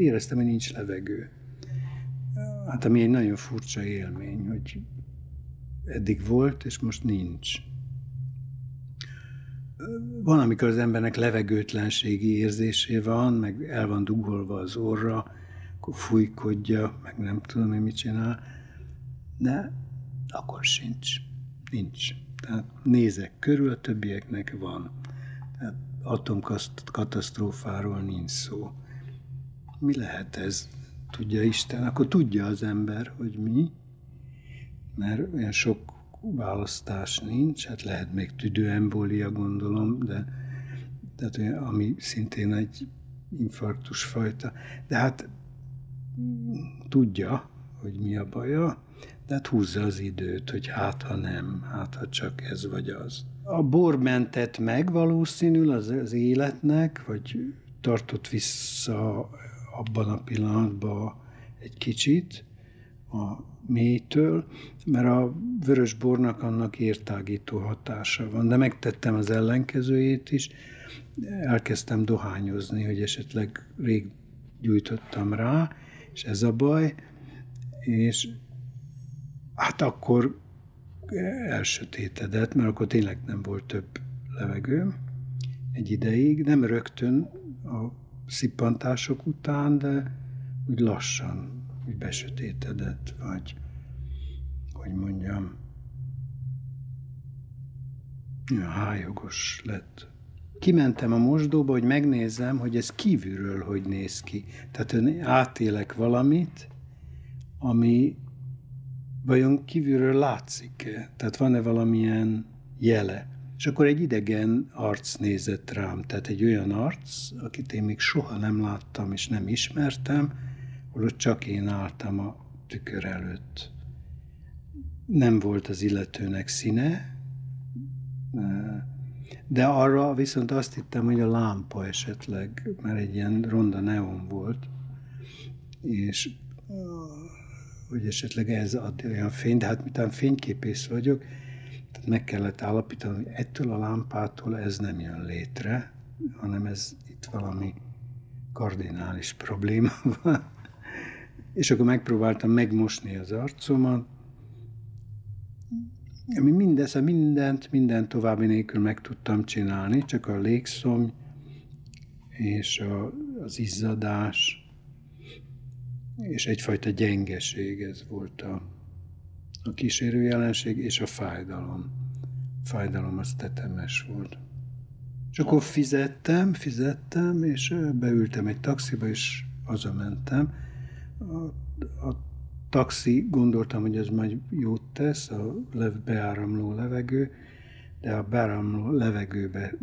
éreztem, hogy nincs levegő. Hát ami egy nagyon furcsa élmény, hogy eddig volt, és most nincs. Van, amikor az embernek levegőtlenségi érzésé van, meg el van dugolva az orra, akkor fújkodja, meg nem tudom, hogy mit csinál, de akkor sincs. Nincs. Tehát nézek körül, a többieknek van. Tehát atomkatasztrófáról nincs szó. Mi lehet ez? Tudja Isten? Akkor tudja az ember, hogy mi, mert olyan sok választás nincs, hát lehet még tüdőembólia, gondolom, de tehát, ami szintén egy infarktus fajta. De hát tudja, hogy mi a baja, de hát húzza az időt, hogy hát ha nem, hát ha csak ez vagy az. A bor mentett meg valószínűleg az, az életnek, vagy tartott vissza abban a pillanatban egy kicsit a mélytől, mert a vörös bornak annak értágító hatása van. De megtettem az ellenkezőjét is, elkezdtem dohányozni, hogy esetleg rég gyújtottam rá, és ez a baj, és hát akkor elsötétedett, mert akkor tényleg nem volt több levegő egy ideig, nem rögtön a szippantások után, de úgy lassan, úgy besötétedett, vagy hogy mondjam, hájogos lett. Kimentem a mosdóba, hogy megnézem, hogy ez kívülről hogy néz ki. Tehát átélek valamit, ami vajon kívülről látszik-e? Tehát van-e valamilyen jele? És akkor egy idegen arc nézett rám, tehát egy olyan arc, akit én még soha nem láttam és nem ismertem, ott csak én álltam a tükör előtt. Nem volt az illetőnek színe, de arra viszont azt hittem, hogy a lámpa esetleg, mert egy ilyen ronda neon volt, és hogy esetleg ez ad olyan fény, de hát miután fényképész vagyok, tehát meg kellett állapítani, hogy ettől a lámpától ez nem jön létre, hanem ez itt valami kardinális probléma van. És akkor megpróbáltam megmosni az arcomat, ami mindezt, mindent, mindent további nélkül meg tudtam csinálni, csak a légszom és a, az izzadás, és egyfajta gyengeség, ez volt a, a kísérő jelenség, és a fájdalom. Fájdalom az tetemes volt. És akkor fizettem, fizettem, és beültem egy taxiba, és hazamentem. A, a taxi, gondoltam, hogy ez majd jót tesz, a beáramló levegő, de a beáramló levegőbe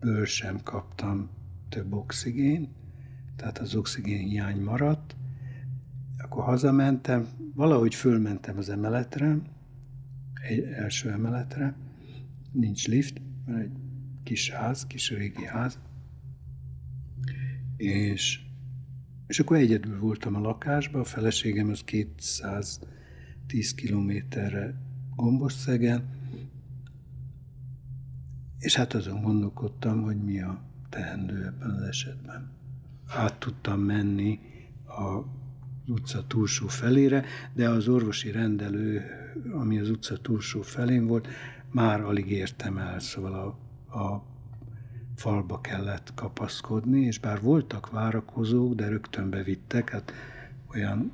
ből sem kaptam több oxigén, tehát az oxigén hiány maradt, akkor hazamentem, valahogy fölmentem az emeletre, egy első emeletre, nincs lift, mert egy kis ház, kis régi ház, és, és akkor egyedül voltam a lakásban, a feleségem az 210 kilométerre Gombos-Szegen, és hát azon gondolkodtam, hogy mi a teendő ebben az esetben. Át tudtam menni a utca túlsó felére, de az orvosi rendelő, ami az utca túlsó felén volt, már alig értem el, szóval a, a falba kellett kapaszkodni, és bár voltak várakozók, de rögtön bevittek, hát olyan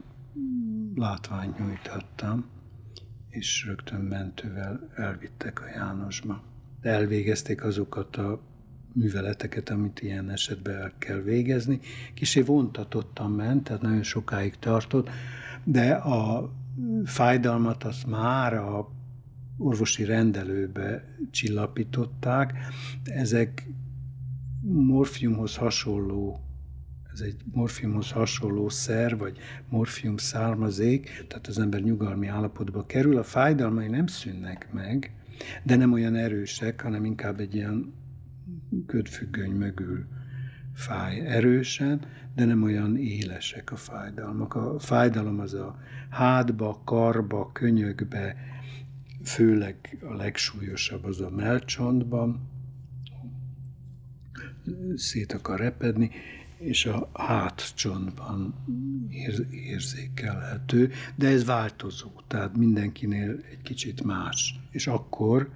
látványt nyújtottam, és rögtön mentővel elvittek a Jánosba. De elvégezték azokat a műveleteket, amit ilyen esetben el kell végezni. Kicsi vontatottan ment, tehát nagyon sokáig tartott, de a fájdalmat azt már a orvosi rendelőbe csillapították. Ezek morfiumhoz hasonló ez egy morfiumhoz hasonló szer, vagy morfium származék, tehát az ember nyugalmi állapotba kerül, a fájdalmai nem szűnnek meg, de nem olyan erősek, hanem inkább egy ilyen ködfüggöny mögül fáj erősen, de nem olyan élesek a fájdalmak. A fájdalom az a hátba, karba, könyökbe, főleg a legsúlyosabb az a melcsontban, szét akar repedni, és a hátcsontban érzékelhető, de ez változó, tehát mindenkinél egy kicsit más. És akkor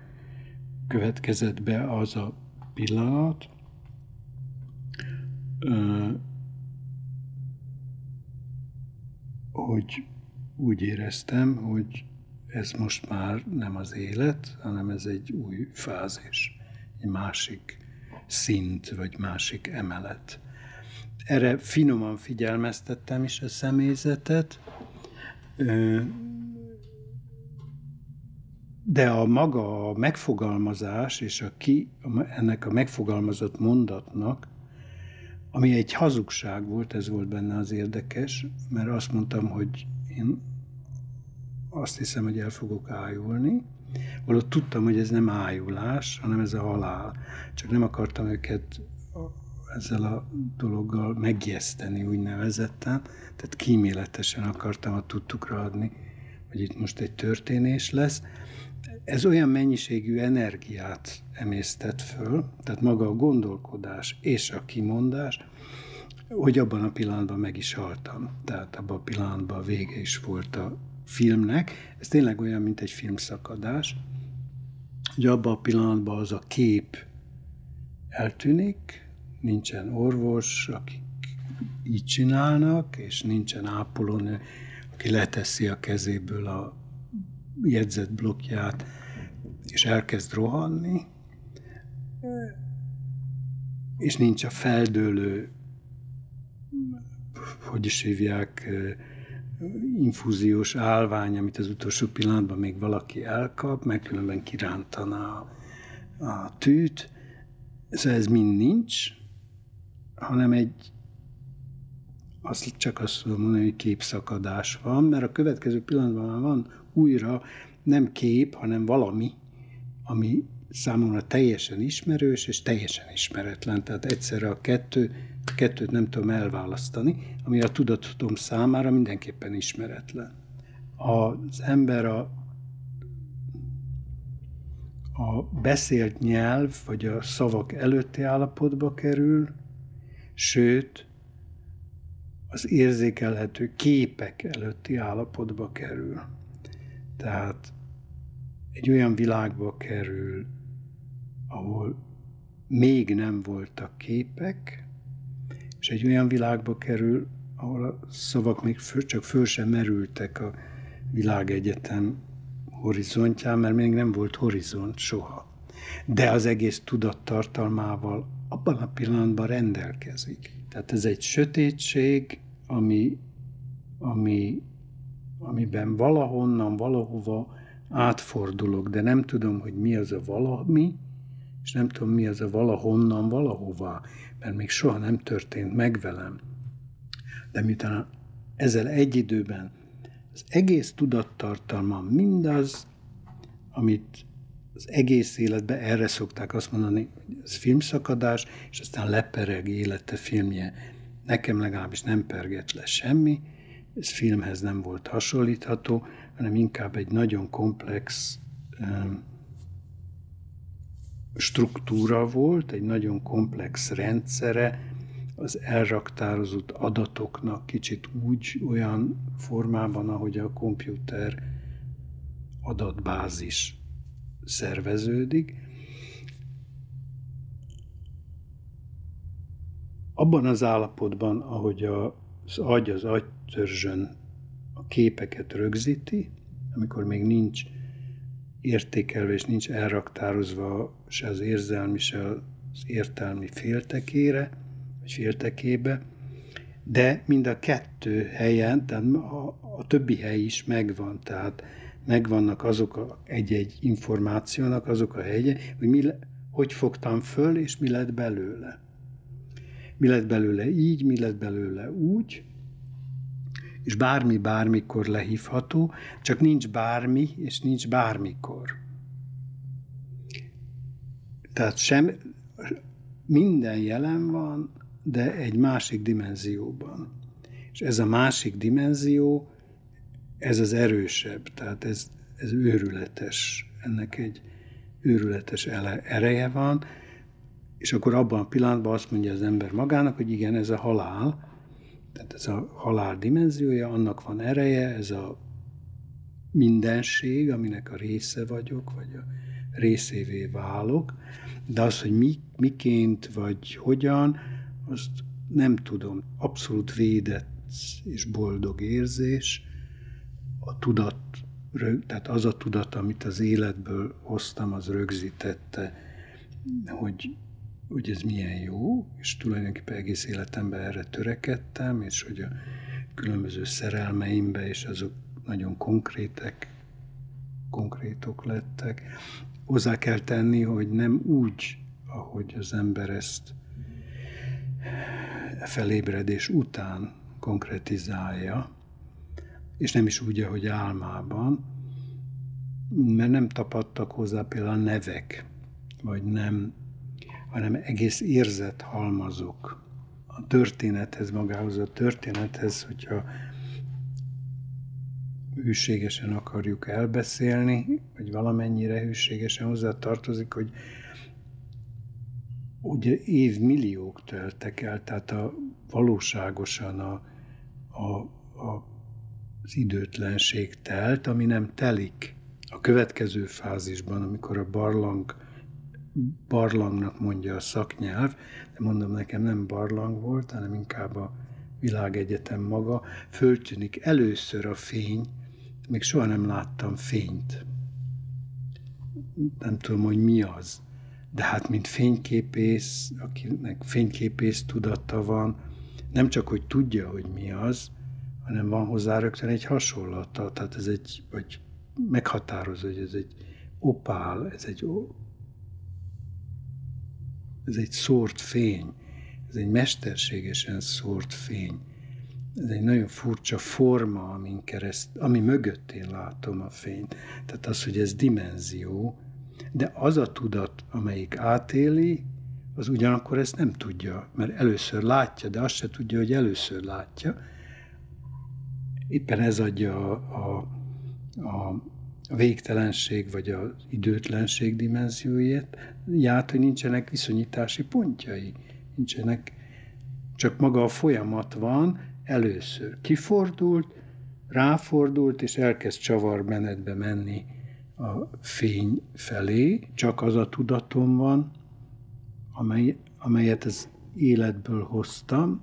következett be az a pillanat, hogy úgy éreztem, hogy ez most már nem az élet, hanem ez egy új fázis, egy másik szint, vagy másik emelet. Erre finoman figyelmeztettem is a személyzetet, de a maga a megfogalmazás és a ki, ennek a megfogalmazott mondatnak, ami egy hazugság volt, ez volt benne az érdekes, mert azt mondtam, hogy én azt hiszem, hogy el fogok ájulni. Valótt tudtam, hogy ez nem ájulás, hanem ez a halál. Csak nem akartam őket ezzel a dologgal megjeszteni, úgy nevezetten. Tehát kíméletesen akartam a tudtukra adni, hogy itt most egy történés lesz. Ez olyan mennyiségű energiát emésztett föl, tehát maga a gondolkodás és a kimondás, hogy abban a pillanatban meg is haltam. Tehát abban a pillanatban vége is volt a filmnek. Ez tényleg olyan, mint egy filmszakadás, hogy abban a pillanatban az a kép eltűnik, nincsen orvos, akik így csinálnak, és nincsen ápolónő, aki leteszi a kezéből a jegyzett blokkját, és elkezd rohanni, és nincs a feldőlő, hogy is hívják, infúziós állvány, amit az utolsó pillanatban még valaki elkap, meg különben kirántana a, a tűt. Szóval ez mind nincs, hanem egy, azt csak azt tudom mondani, hogy képszakadás van, mert a következő pillanatban már van újra nem kép, hanem valami, ami számomra teljesen ismerős és teljesen ismeretlen. Tehát egyszerre a kettő, a kettőt nem tudom elválasztani, ami a tudatom számára mindenképpen ismeretlen. Az ember a, a beszélt nyelv vagy a szavak előtti állapotba kerül, sőt, az érzékelhető képek előtti állapotba kerül. Tehát egy olyan világba kerül, ahol még nem voltak képek, és egy olyan világba kerül, ahol a szavak még föl, csak föl sem merültek a világegyetem horizontján, mert még nem volt horizont soha. De az egész tudattartalmával abban a pillanatban rendelkezik. Tehát ez egy sötétség, ami, ami, amiben valahonnan, valahova átfordulok, de nem tudom, hogy mi az a valami, és nem tudom, mi az a valahonnan, valahová, mert még soha nem történt meg velem. De miután ezzel egy időben az egész tudattartalma mindaz, amit az egész életben erre szokták azt mondani, hogy ez filmszakadás, és aztán lepereg élete filmje. Nekem legalábbis nem pergett le semmi, ez filmhez nem volt hasonlítható, hanem inkább egy nagyon komplex struktúra volt, egy nagyon komplex rendszere az elraktározott adatoknak kicsit úgy, olyan formában, ahogy a komputer adatbázis szerveződik. Abban az állapotban, ahogy az agy az agytörzsön a képeket rögzíti, amikor még nincs értékelve és nincs elraktározva se az érzelmi, se az értelmi féltekére, vagy féltekébe, de mind a kettő helyen, tehát a, a többi hely is megvan, tehát megvannak azok a, egy-egy információnak azok a helye, hogy mi, hogy fogtam föl, és mi lett belőle. Mi lett belőle így, mi lett belőle úgy, és bármi bármikor lehívható, csak nincs bármi, és nincs bármikor. Tehát sem, minden jelen van, de egy másik dimenzióban. És ez a másik dimenzió, ez az erősebb, tehát ez, ez őrületes, ennek egy őrületes ereje van, és akkor abban a pillanatban azt mondja az ember magának, hogy igen, ez a halál, tehát ez a halál dimenziója, annak van ereje, ez a mindenség, aminek a része vagyok, vagy a részévé válok, de az, hogy mi, miként vagy hogyan, azt nem tudom. Abszolút védett és boldog érzés, a tudat, tehát az a tudat, amit az életből hoztam, az rögzítette, hogy, hogy ez milyen jó, és tulajdonképpen egész életemben erre törekedtem, és hogy a különböző szerelmeimbe, és azok nagyon konkrétek, konkrétok lettek. Hozzá kell tenni, hogy nem úgy, ahogy az ember ezt felébredés után konkretizálja, és nem is úgy, ahogy álmában, mert nem tapadtak hozzá például nevek, vagy nem, hanem egész érzet halmazok. A történethez, magához a történethez, hogyha hűségesen akarjuk elbeszélni, vagy valamennyire hűségesen hozzá tartozik, hogy ugye évmilliók teltek el, tehát a, valóságosan a, a, a, az időtlenség telt, ami nem telik. A következő fázisban, amikor a barlang barlangnak mondja a szaknyelv, de mondom, nekem nem barlang volt, hanem inkább a világegyetem maga, föltűnik először a fény, még soha nem láttam fényt. Nem tudom, hogy mi az. De hát, mint fényképész, akinek fényképész tudata van, nem csak, hogy tudja, hogy mi az, hanem van hozzá rögtön egy hasonlata. Tehát ez egy, vagy meghatározó, hogy ez egy opál, ez egy, ez egy szórt fény, ez egy mesterségesen szórt fény ez egy nagyon furcsa forma, amin kereszt, ami mögött én látom a fényt. Tehát az, hogy ez dimenzió, de az a tudat, amelyik átéli, az ugyanakkor ezt nem tudja, mert először látja, de azt se tudja, hogy először látja. Éppen ez adja a, a, a, végtelenség vagy az időtlenség dimenzióját, ját, hogy nincsenek viszonyítási pontjai, nincsenek, csak maga a folyamat van, először kifordult, ráfordult, és elkezd csavarmenetbe menni a fény felé, csak az a tudatom van, amely, amelyet az életből hoztam,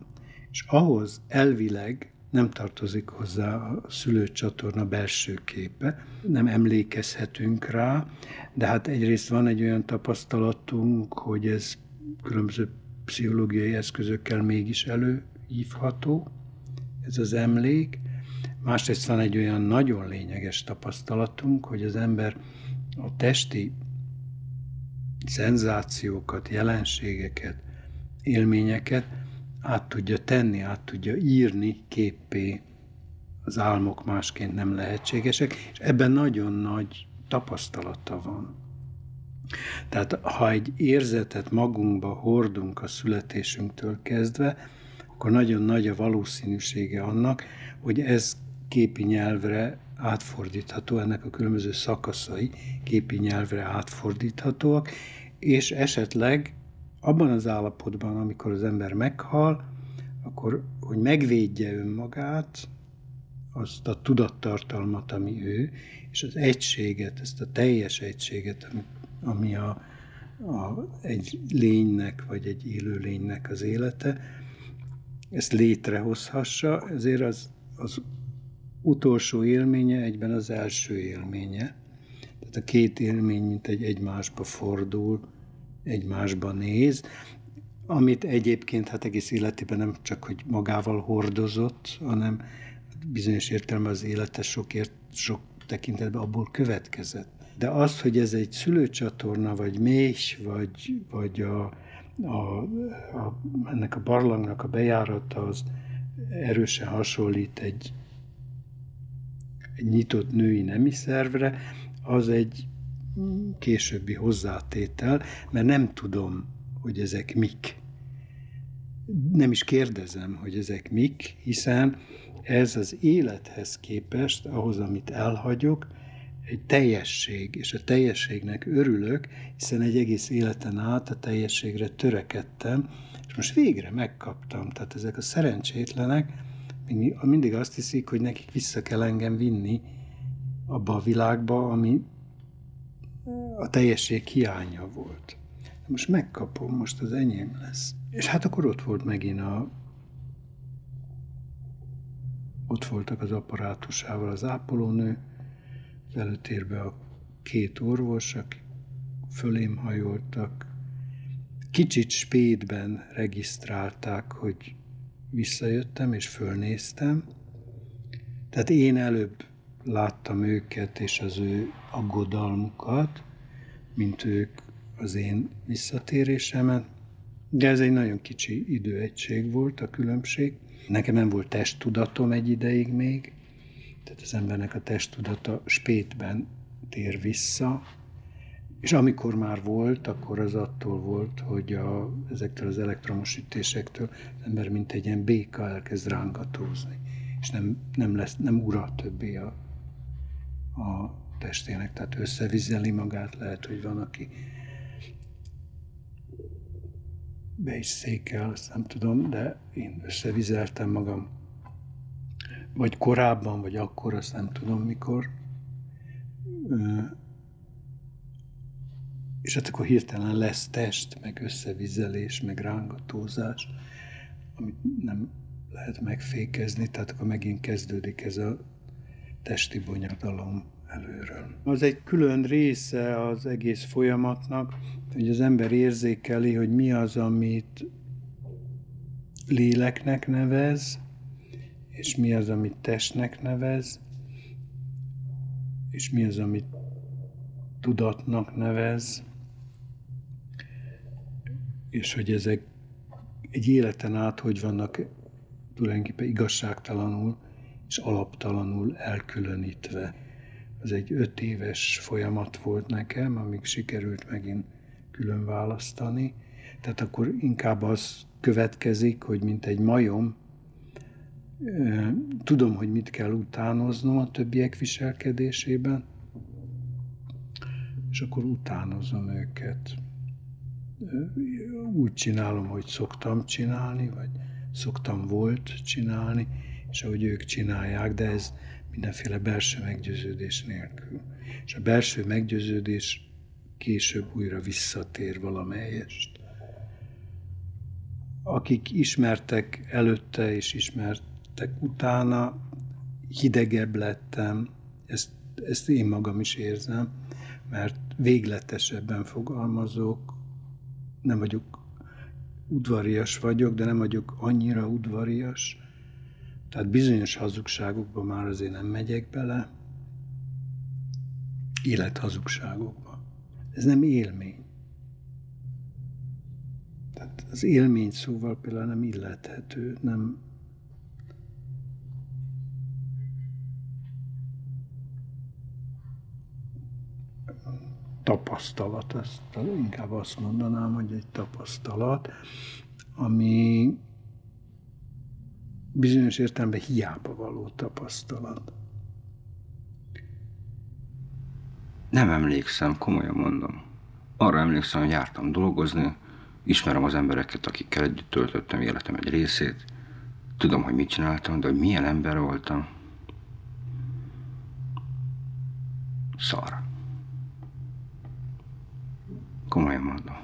és ahhoz elvileg nem tartozik hozzá a szülőcsatorna belső képe, nem emlékezhetünk rá, de hát egyrészt van egy olyan tapasztalatunk, hogy ez különböző pszichológiai eszközökkel mégis előhívható, ez az emlék. Másrészt van egy olyan nagyon lényeges tapasztalatunk, hogy az ember a testi szenzációkat, jelenségeket, élményeket át tudja tenni, át tudja írni képpé. Az álmok másként nem lehetségesek, és ebben nagyon nagy tapasztalata van. Tehát ha egy érzetet magunkba hordunk a születésünktől kezdve, akkor nagyon nagy a valószínűsége annak, hogy ez képi nyelvre átfordítható, ennek a különböző szakaszai képi nyelvre átfordíthatóak, és esetleg abban az állapotban, amikor az ember meghal, akkor, hogy megvédje önmagát, azt a tudattartalmat, ami ő, és az egységet, ezt a teljes egységet, ami, a, a, egy lénynek, vagy egy élő lénynek az élete, ezt létrehozhassa, ezért az, az utolsó élménye egyben az első élménye. Tehát a két élmény, mint egy egymásba fordul, egymásba néz, amit egyébként hát egész életében nem csak, hogy magával hordozott, hanem bizonyos értelemben az élete sokért, sok tekintetben abból következett. De az, hogy ez egy szülőcsatorna, vagy mély, vagy, vagy a, a, a, ennek a barlangnak a bejárata az erősen hasonlít egy, egy nyitott női nemi szervre, az egy későbbi hozzátétel, mert nem tudom, hogy ezek mik. Nem is kérdezem, hogy ezek mik, hiszen ez az élethez képest, ahhoz, amit elhagyok, egy teljesség, és a teljességnek örülök, hiszen egy egész életen át a teljességre törekedtem, és most végre megkaptam. Tehát ezek a szerencsétlenek mindig azt hiszik, hogy nekik vissza kell engem vinni abba a világba, ami a teljesség hiánya volt. Most megkapom, most az enyém lesz. És hát akkor ott volt megint a ott voltak az apparátusával az ápolónő, az előtérbe a két orvos, akik fölém hajoltak. Kicsit spédben regisztrálták, hogy visszajöttem és fölnéztem. Tehát én előbb láttam őket és az ő aggodalmukat, mint ők az én visszatérésemet, de ez egy nagyon kicsi időegység volt a különbség. Nekem nem volt testtudatom egy ideig még, tehát az embernek a testtudata spétben tér vissza, és amikor már volt, akkor az attól volt, hogy a, ezektől az elektromos ütésektől az ember mint egy ilyen béka elkezd rángatózni, és nem, nem, lesz, nem ura többé a, a testének, tehát összevizeli magát, lehet, hogy van, aki be is székel, azt nem tudom, de én összevizeltem magam. Vagy korábban, vagy akkor, azt nem tudom mikor. És hát akkor hirtelen lesz test, meg összevizelés, meg rángatózás, amit nem lehet megfékezni, tehát akkor megint kezdődik ez a testi bonyodalom előről. Az egy külön része az egész folyamatnak, hogy az ember érzékeli, hogy mi az, amit léleknek nevez, és mi az, amit testnek nevez, és mi az, amit tudatnak nevez, és hogy ezek egy életen át hogy vannak tulajdonképpen igazságtalanul és alaptalanul elkülönítve. Ez egy öt éves folyamat volt nekem, amíg sikerült megint külön választani. Tehát akkor inkább az következik, hogy mint egy majom, tudom, hogy mit kell utánoznom a többiek viselkedésében, és akkor utánozom őket. Úgy csinálom, hogy szoktam csinálni, vagy szoktam volt csinálni, és ahogy ők csinálják, de ez mindenféle belső meggyőződés nélkül. És a belső meggyőződés később újra visszatér valamelyest. Akik ismertek előtte és ismertek utána, hidegebb lettem, ezt, ezt én magam is érzem, mert végletesebben fogalmazok, nem vagyok udvarias vagyok, de nem vagyok annyira udvarias, tehát bizonyos hazugságokba már azért nem megyek bele, élethazugságokba. Ez nem élmény. Tehát az élmény szóval például nem illethető, nem, tapasztalat, ezt inkább azt mondanám, hogy egy tapasztalat, ami bizonyos értelemben hiába való tapasztalat. Nem emlékszem, komolyan mondom. Arra emlékszem, hogy jártam dolgozni, ismerem az embereket, akikkel együtt töltöttem életem egy részét, tudom, hogy mit csináltam, de hogy milyen ember voltam. Szar. Komolyan mondom.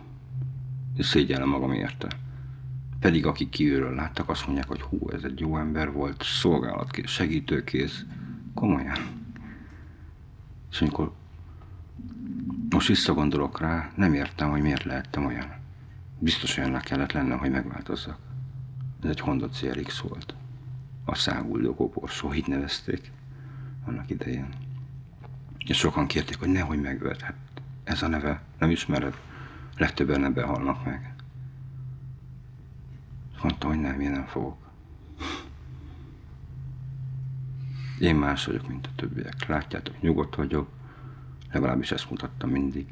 És szégyellem magam érte. Pedig akik kívülről láttak, azt mondják, hogy hú, ez egy jó ember volt, szolgálatkész, segítőkész. Komolyan. És amikor most visszagondolok rá, nem értem, hogy miért lehettem olyan. Biztos olyannak kellett lennem, hogy megváltozzak. Ez egy Honda CRX volt. A száguldó koporsó, így nevezték annak idején. És sokan kérték, hogy nehogy megvedd. Hát ez a neve, nem ismered. Legtöbben ebben halnak meg. Mondta, hogy nem, én nem fogok. Én más vagyok, mint a többiek. Látjátok, nyugodt vagyok. Legalábbis ezt mutattam mindig.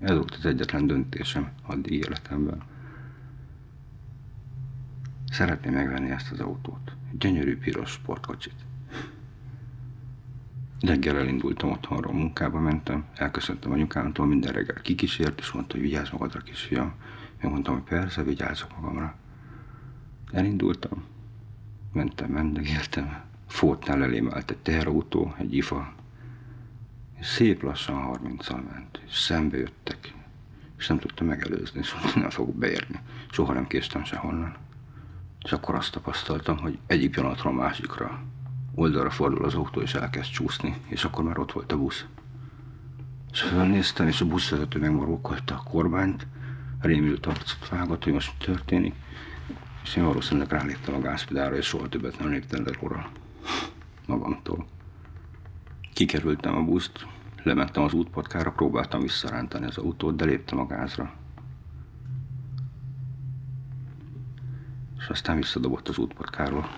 Ez volt az egyetlen döntésem addig életemben. Szeretném megvenni ezt az autót. Gyönyörű piros sportkocsit. Reggel elindultam otthonról, munkába mentem, elköszöntem anyukámtól, minden reggel kikísért, és mondta, hogy vigyázz magadra, kisfiam. Én mondtam, hogy persze, vigyázzok magamra. Elindultam, mentem, mendegéltem, Fótnál elém állt egy teherautó, egy ifa, és szép lassan harminccal ment, és szembe jöttek, és nem tudta megelőzni, és mondta, nem fogok beérni. Soha nem késztem sehonnan. És akkor azt tapasztaltam, hogy egyik pillanatról a másikra oldalra fordul az autó, és elkezd csúszni, és akkor már ott volt a busz. És fölnéztem, és a buszvezető megmarulkolta a kormányt, rémült arcot vágott, hogy most mi történik, és én valószínűleg ráléptem a gázpedálra, és soha többet nem léptem le róla magamtól. Kikerültem a buszt, lementem az útpatkára, próbáltam visszarántani az autót, de léptem a gázra. És aztán visszadobott az útpatkáról.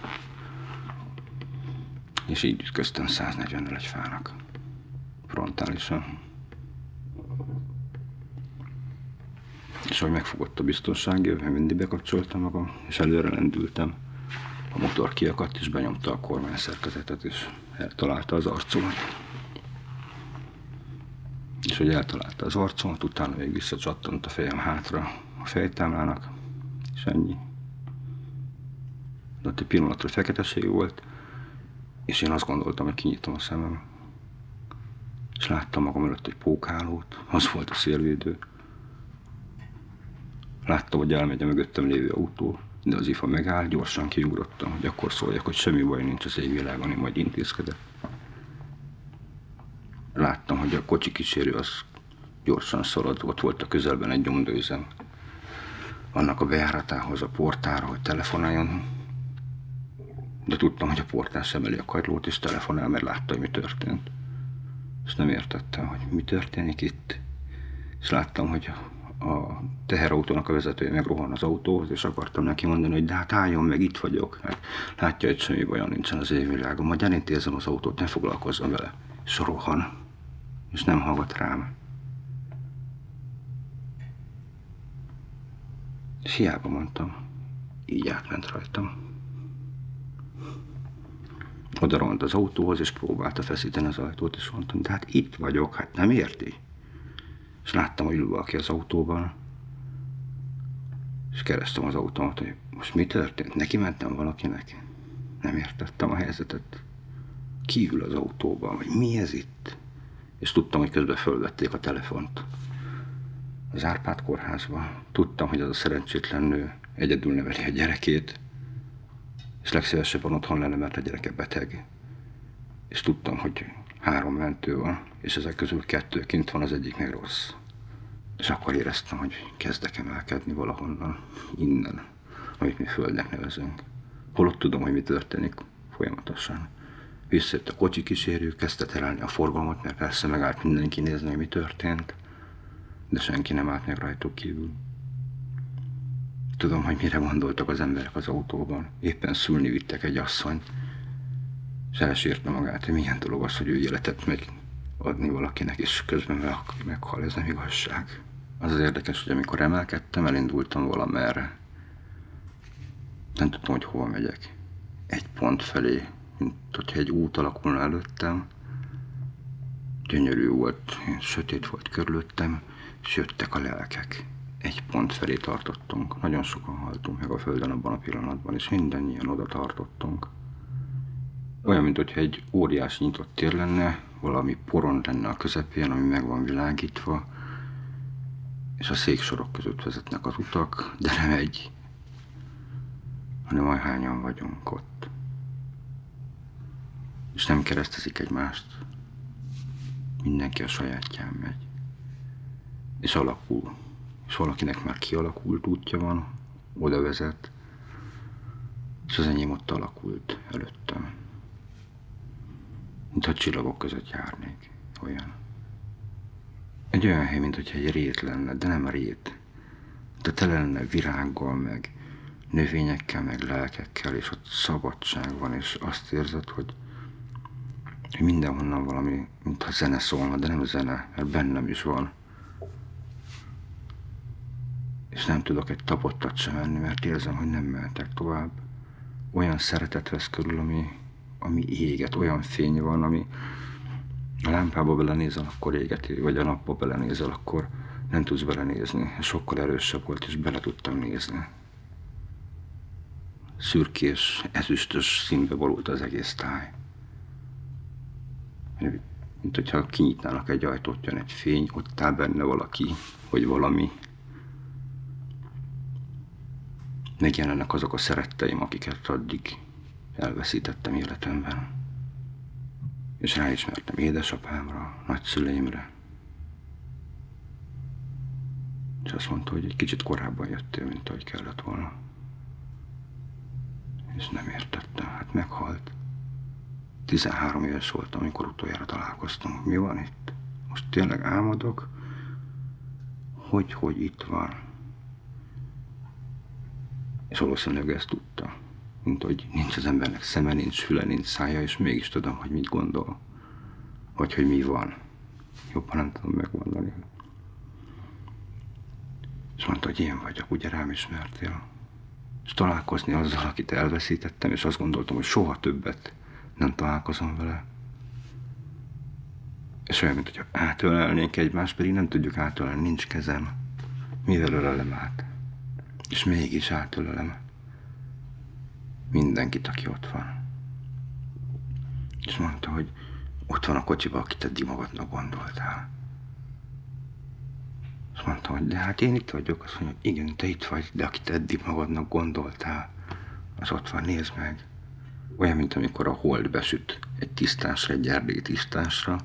És így ütköztem 140-nel egy fának. Frontálisan. És ahogy megfogott a biztonsági, mindig bekapcsoltam magam, és előre lendültem. A motor kiakadt, és benyomta a kormány szerkezetet, és eltalálta az arcomat. És hogy eltalálta az arcomat, utána még visszacsattant a fejem hátra a fejtámlának, és ennyi. De ott egy pillanatra feketeség volt, és én azt gondoltam, hogy kinyitom a szemem. És láttam magam előtt egy pókálót, az volt a szélvédő. Láttam, hogy elmegy a mögöttem lévő autó, de az ifa megáll, gyorsan kiugrottam, hogy akkor szóljak, hogy semmi baj nincs az égvilágon, én majd intézkedek. Láttam, hogy a kocsi kísérő az gyorsan szalad, ott volt a közelben egy gyomdőzem. Annak a bejáratához, a portára, hogy telefonáljon. De tudtam, hogy a portán szemeli a kagylót, és telefonál, mert látta, hogy mi történt. És nem értettem, hogy mi történik itt. És láttam, hogy a teherautónak a vezetője megrohan az autóhoz, és akartam neki mondani, hogy de hát álljon meg, itt vagyok. Hát látja, hogy semmi bajon nincsen az évvilágon, majd elintézem az autót, ne foglalkozzon vele. És rohan, és nem hallgat rám. És hiába mondtam, így átment rajtam. Oda az autóhoz, és próbálta feszíteni az ajtót, és mondtam, de hát itt vagyok, hát nem érti? És láttam, hogy ül valaki az autóban, és keresztem az autómat, hogy most mi történt? Neki mentem valakinek? Nem értettem a helyzetet. Ki ül az autóban, vagy mi ez itt? És tudtam, hogy közben fölvették a telefont. Az Árpád kórházba. Tudtam, hogy az a szerencsétlen nő egyedül neveli a gyerekét, és legszívesebben otthon lenne, mert a gyereke beteg. És tudtam, hogy három mentő van, és ezek közül kettő kint van, az egyik meg rossz. És akkor éreztem, hogy kezdek emelkedni valahonnan, innen, amit mi földnek nevezünk. Holott tudom, hogy mi történik folyamatosan. Visszajött a kocsi kísérő, kezdte terelni a forgalmat, mert persze megállt mindenki nézni, hogy mi történt, de senki nem állt meg rajtuk kívül. Tudom, hogy mire gondoltak az emberek az autóban. Éppen szülni vittek egy asszonyt, és elsírta magát, hogy milyen dolog az, hogy ő életet meg adni valakinek, és közben meg, meghal, ez nem igazság. Az az érdekes, hogy amikor emelkedtem, elindultam valamerre. Nem tudtam, hogy hova megyek. Egy pont felé, mint hogyha egy út alakulna előttem. Gyönyörű volt, sötét volt körülöttem, és jöttek a lelkek. Egy pont felé tartottunk. Nagyon sokan haltunk meg a földön abban a pillanatban, és mindannyian oda tartottunk. Olyan, mint hogyha egy óriás nyitott tér lenne, valami poron lenne a közepén, ami meg van világítva, és a széksorok között vezetnek az utak, de nem egy, hanem hányan vagyunk ott. És nem keresztezik egymást, mindenki a sajátján megy. És alakul. És valakinek már kialakult útja van, oda vezet, és az enyém ott alakult előttem. Mint ha csillagok között járnék. Olyan. Egy olyan hely, mint hogyha egy rét lenne, de nem rét. De tele lenne virággal, meg növényekkel, meg lelkekkel, és ott szabadság van, és azt érzed, hogy, hogy mindenhonnan valami, mintha zene szólna, de nem zene, mert bennem is van. És nem tudok egy tapottat sem menni, mert érzem, hogy nem mehetek tovább. Olyan szeretet vesz körül, ami, ami éget, olyan fény van, ami, A lámpába belenézel, akkor égeti, vagy a napba belenézel, akkor nem tudsz belenézni. Sokkal erősebb volt, és bele tudtam nézni. Szürkés, ezüstös színbe borult az egész táj. Mint hogyha kinyitnának egy ajtót, jön egy fény, ott áll benne valaki, vagy valami. Megjelennek azok a szeretteim, akiket addig elveszítettem életemben. És ráismertem édesapámra, nagyszüleimre. És azt mondta, hogy egy kicsit korábban jöttél, mint ahogy kellett volna. És nem értette, hát meghalt. 13 éves voltam, amikor utoljára találkoztunk. Mi van itt? Most tényleg álmodok, hogy, hogy itt van. És valószínűleg ezt tudta. Mint hogy nincs az embernek szeme, nincs füle, nincs szája, és mégis tudom, hogy mit gondol. Vagy hogy mi van. Jobban nem tudom megmondani. És mondta, hogy én vagyok, ugye rám ismertél. És találkozni azzal, akit elveszítettem, és azt gondoltam, hogy soha többet nem találkozom vele. És olyan, mint hogyha átölelnénk egymást, pedig nem tudjuk átölelni, nincs kezem. Mivel ölelem át? És mégis átölelem mindenkit, aki ott van. És mondta, hogy ott van a kocsiba, akit eddig magadnak gondoltál. És mondta, hogy de hát én itt vagyok. Azt mondja, igen, te itt vagy, de akit eddig magadnak gondoltál, az ott van, nézd meg. Olyan, mint amikor a hold besüt egy tisztásra, egy erdély tisztásra,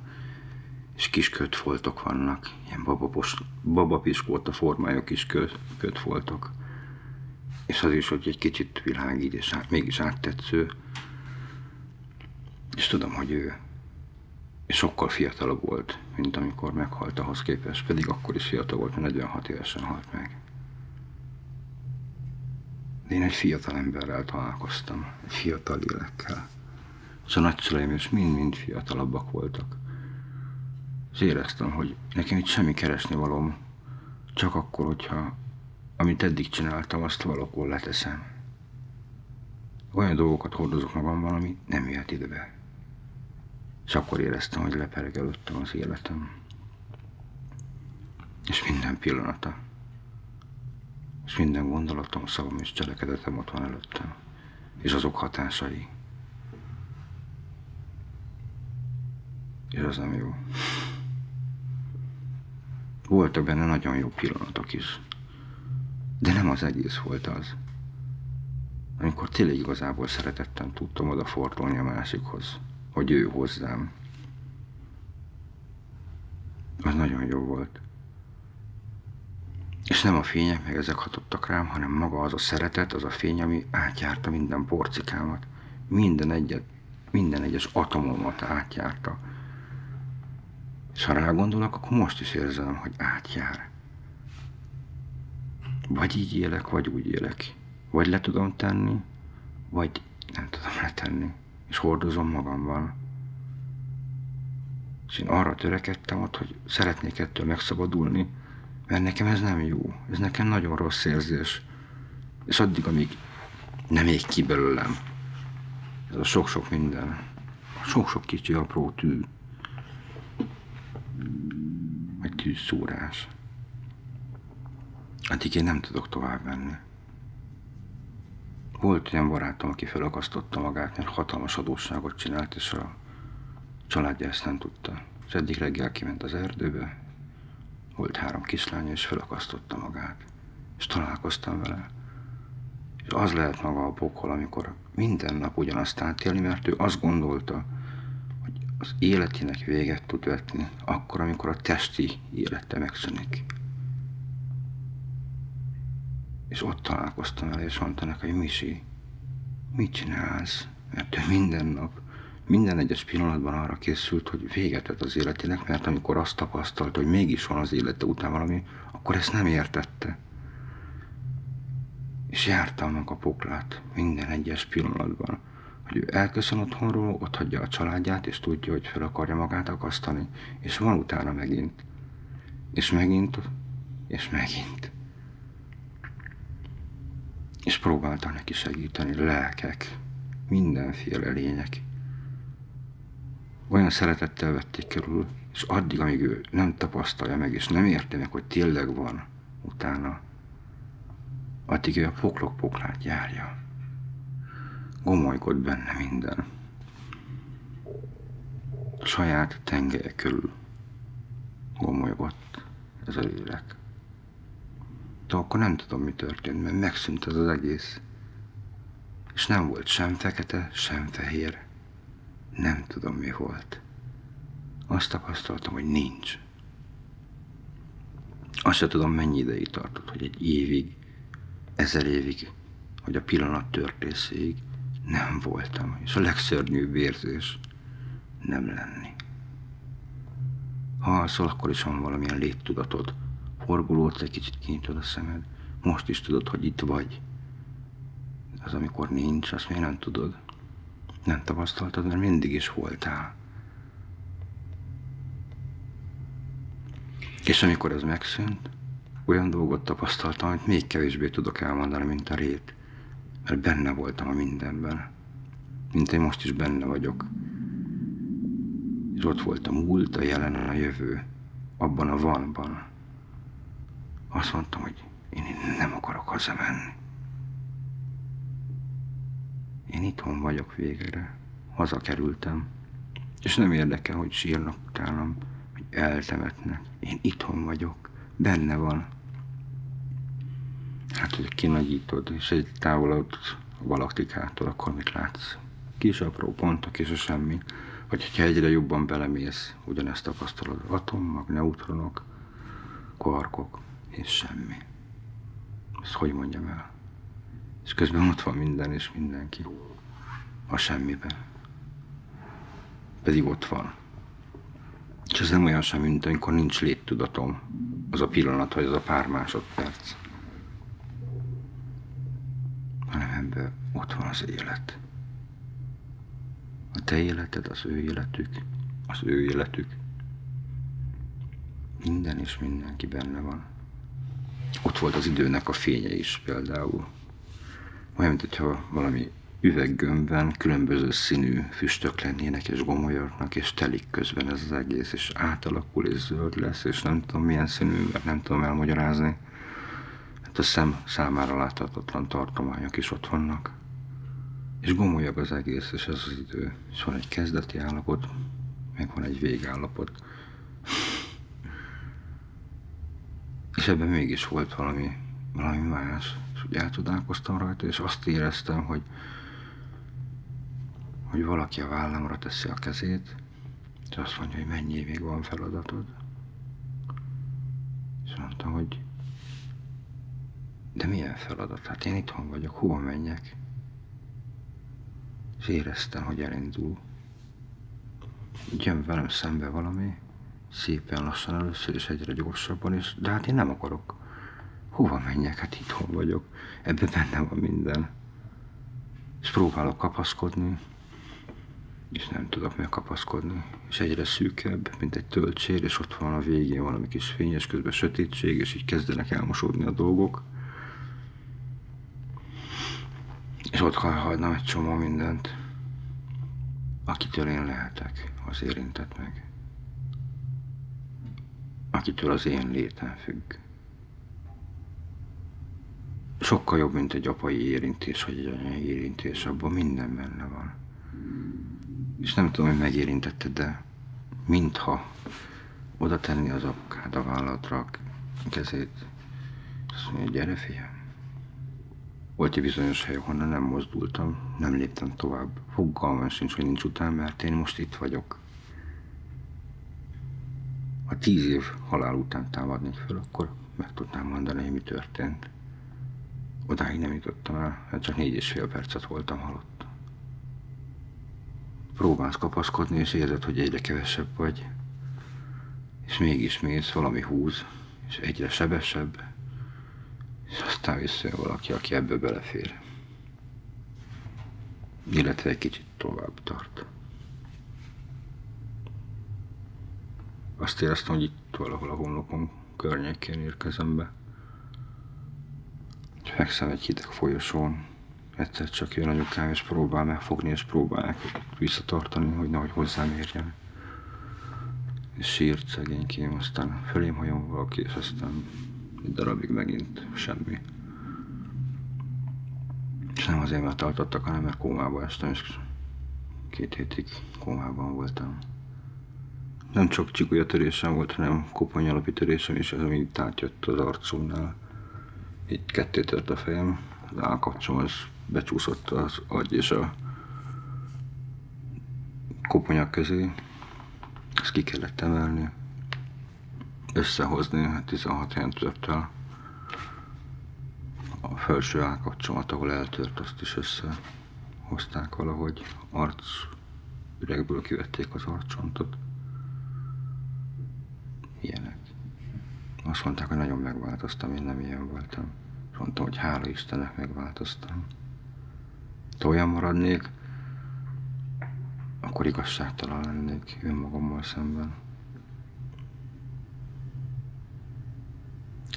és kis kötfoltok vannak, ilyen babapos, babapiskóta formájú kis köt, kötfoltok. És az is, hogy egy kicsit világít, és át, mégis áttetsző. És tudom, hogy ő sokkal fiatalabb volt, mint amikor meghalt ahhoz képest, pedig akkor is fiatal volt, mert 46 évesen halt meg. De én egy fiatal emberrel találkoztam, egy fiatal lélekkel. És a nagyszüleim is mind-mind fiatalabbak voltak. És éreztem, hogy nekem itt semmi keresni valóm, csak akkor, hogyha amit eddig csináltam, azt valahol leteszem. Olyan dolgokat hordozok magamban, ami nem jöhet időbe. És akkor éreztem, hogy lepereg előttem az életem. És minden pillanata. És minden gondolatom, szavam és cselekedetem ott van előttem. És azok hatásai. És az nem jó. Voltak benne nagyon jó pillanatok is. De nem az egész volt az. Amikor tényleg igazából szeretettem tudtam odafordulni a másikhoz, hogy ő hozzám. Az nagyon jó volt. És nem a fények meg ezek hatottak rám, hanem maga az a szeretet, az a fény, ami átjárta minden porcikámat. Minden egyet, minden egyes atomomat átjárta. És ha rágondolok, akkor most is érzem, hogy átjár. Vagy így élek, vagy úgy élek. Vagy le tudom tenni, vagy nem tudom letenni. És hordozom magamban. És én arra törekedtem ott, hogy szeretnék ettől megszabadulni, mert nekem ez nem jó. Ez nekem nagyon rossz érzés. És addig, amíg nem ég ki belőlem. Ez a sok-sok minden. Sok-sok kicsi apró tű. Meg tűzszúrás. Addig én nem tudok tovább menni. Volt olyan barátom, aki felakasztotta magát, mert hatalmas adósságot csinált, és a családja ezt nem tudta. És eddig reggel kiment az erdőbe, volt három kislánya, és felakasztotta magát. És találkoztam vele. És az lehet maga a pokol, amikor minden nap ugyanazt átélni, mert ő azt gondolta, hogy az életének véget tud vetni, akkor, amikor a testi élete megszűnik. És ott találkoztam vele, és mondta neki, hogy Misi, mit csinálsz? Mert ő minden nap, minden egyes pillanatban arra készült, hogy véget vet az életének, mert amikor azt tapasztalt, hogy mégis van az élete után valami, akkor ezt nem értette. És jártam a poklát minden egyes pillanatban, hogy ő elköszön otthonról, ott hagyja a családját, és tudja, hogy fel akarja magát akasztani, és van utána megint. És megint, és megint és próbáltak neki segíteni lelkek, mindenféle lények. Olyan szeretettel vették körül, és addig, amíg ő nem tapasztalja meg, és nem érti meg, hogy tényleg van utána, addig ő a poklok poklát járja. Gomolygott benne minden. A saját tengelye körül gomolygott ez a lélek. De akkor nem tudom, mi történt, mert megszűnt ez az egész. És nem volt sem fekete, sem fehér. Nem tudom, mi volt. Azt tapasztaltam, hogy nincs. Azt sem tudom, mennyi ideig tartott, hogy egy évig, ezer évig, hogy a pillanat törtészéig nem voltam. És a legszörnyűbb érzés nem lenni. Ha alszol, akkor is van valamilyen léttudatod. Forgulódsz, egy kicsit kinyitod a szemed. Most is tudod, hogy itt vagy. Az, amikor nincs, azt miért nem tudod? Nem tapasztaltad, mert mindig is voltál. És amikor ez megszűnt, olyan dolgot tapasztaltam, amit még kevésbé tudok elmondani, mint a rét. Mert benne voltam a mindenben. Mint én most is benne vagyok. És ott volt a múlt, a jelen, a jövő. Abban a vanban. Azt mondtam, hogy én nem akarok hazamenni. Én itthon vagyok végre. Hazakerültem. És nem érdekel, hogy sírnak utánam, hogy eltemetnek. Én itthon vagyok. Benne van. Hát, hogy kinagyítod, és egy távolod a galaktikától, akkor mit látsz? Kis apró pontok és a semmi. Vagy ha egyre jobban belemész, ugyanezt tapasztalod. Atommag, neutronok, kvarkok, és semmi. Ezt hogy mondjam el? És közben ott van minden és mindenki. A semmiben. Pedig ott van. És ez nem olyan sem, mint amikor nincs léttudatom. Az a pillanat, vagy az a pár másodperc. Hanem ebben ott van az élet. A te életed, az ő életük, az ő életük. Minden és mindenki benne van. Ott volt az időnek a fénye is például. Olyan, mint hogyha valami üveggömbben különböző színű füstök lennének és gomolyognak, és telik közben ez az egész, és átalakul és zöld lesz, és nem tudom milyen színű, mert nem tudom elmagyarázni. Hát a szem számára láthatatlan tartományok is ott vannak. És gomolyog az egész, és ez az idő. És van egy kezdeti állapot, meg van egy végállapot. És ebben mégis volt valami, valami más. És úgy elcsodálkoztam rajta, és azt éreztem, hogy, hogy valaki a vállamra teszi a kezét, és azt mondja, hogy mennyi évig van feladatod. És mondtam, hogy de milyen feladat? Hát én itthon vagyok, hova menjek? És éreztem, hogy elindul. Jön velem szembe valami, szépen lassan először, és egyre gyorsabban is, de hát én nem akarok. Hova menjek? Hát itthon vagyok. Ebben benne van minden. És próbálok kapaszkodni, és nem tudok megkapaszkodni. És egyre szűkebb, mint egy töltsér, és ott van a végén valami kis fényes, közben sötétség, és így kezdenek elmosódni a dolgok. És ott kell hagynom egy csomó mindent, akitől én lehetek, az érintett meg akitől az én létem függ. Sokkal jobb, mint egy apai érintés, vagy egy anyai érintés, abban minden benne van. És nem tudom, hogy megérintette, de mintha oda tenni az apukád a vállatra a kezét, azt mondja, gyere fiam. Volt egy bizonyos hely, honnan nem mozdultam, nem léptem tovább. Fogalmam sincs, hogy nincs után, mert én most itt vagyok ha tíz év halál után támadnék föl, akkor meg tudnám mondani, hogy mi történt. Odáig nem jutottam el, hát csak négy és fél percet voltam halott. Próbálsz kapaszkodni, és érzed, hogy egyre kevesebb vagy. És mégis mész, valami húz, és egyre sebesebb, és aztán visszajön valaki, aki ebbe belefér. Illetve egy kicsit tovább tart. Azt éreztem, hogy itt valahol a homlokom környékén érkezem be. Fekszem egy hideg folyosón, Egyszer csak jön anyukám, és próbál megfogni, és próbálják visszatartani, hogy nehogy hozzám érjen. És sírt szegénykém, aztán fölém hajom valaki, és aztán egy darabig megint semmi. És nem azért, mert tartottak, hanem mert kómába estem, és két hétig kómában voltam. Nem csak csikulya törésem volt, hanem koponyalapi törésem is, az, ami átjött az arcomnál. Így ketté tört a fejem, az állkapcsom az becsúszott az agy és a koponyak közé. Ezt ki kellett emelni, összehozni 16 helyen törttel. A felső állkapcsomat, ahol eltört, azt is összehozták valahogy. Arc üregből kivették az arcsontot. Ilyenek. Azt mondták, hogy nagyon megváltoztam, én nem ilyen voltam. És mondtam, hogy hála Istennek megváltoztam. Ha olyan maradnék, akkor igazságtalan lennék önmagammal szemben.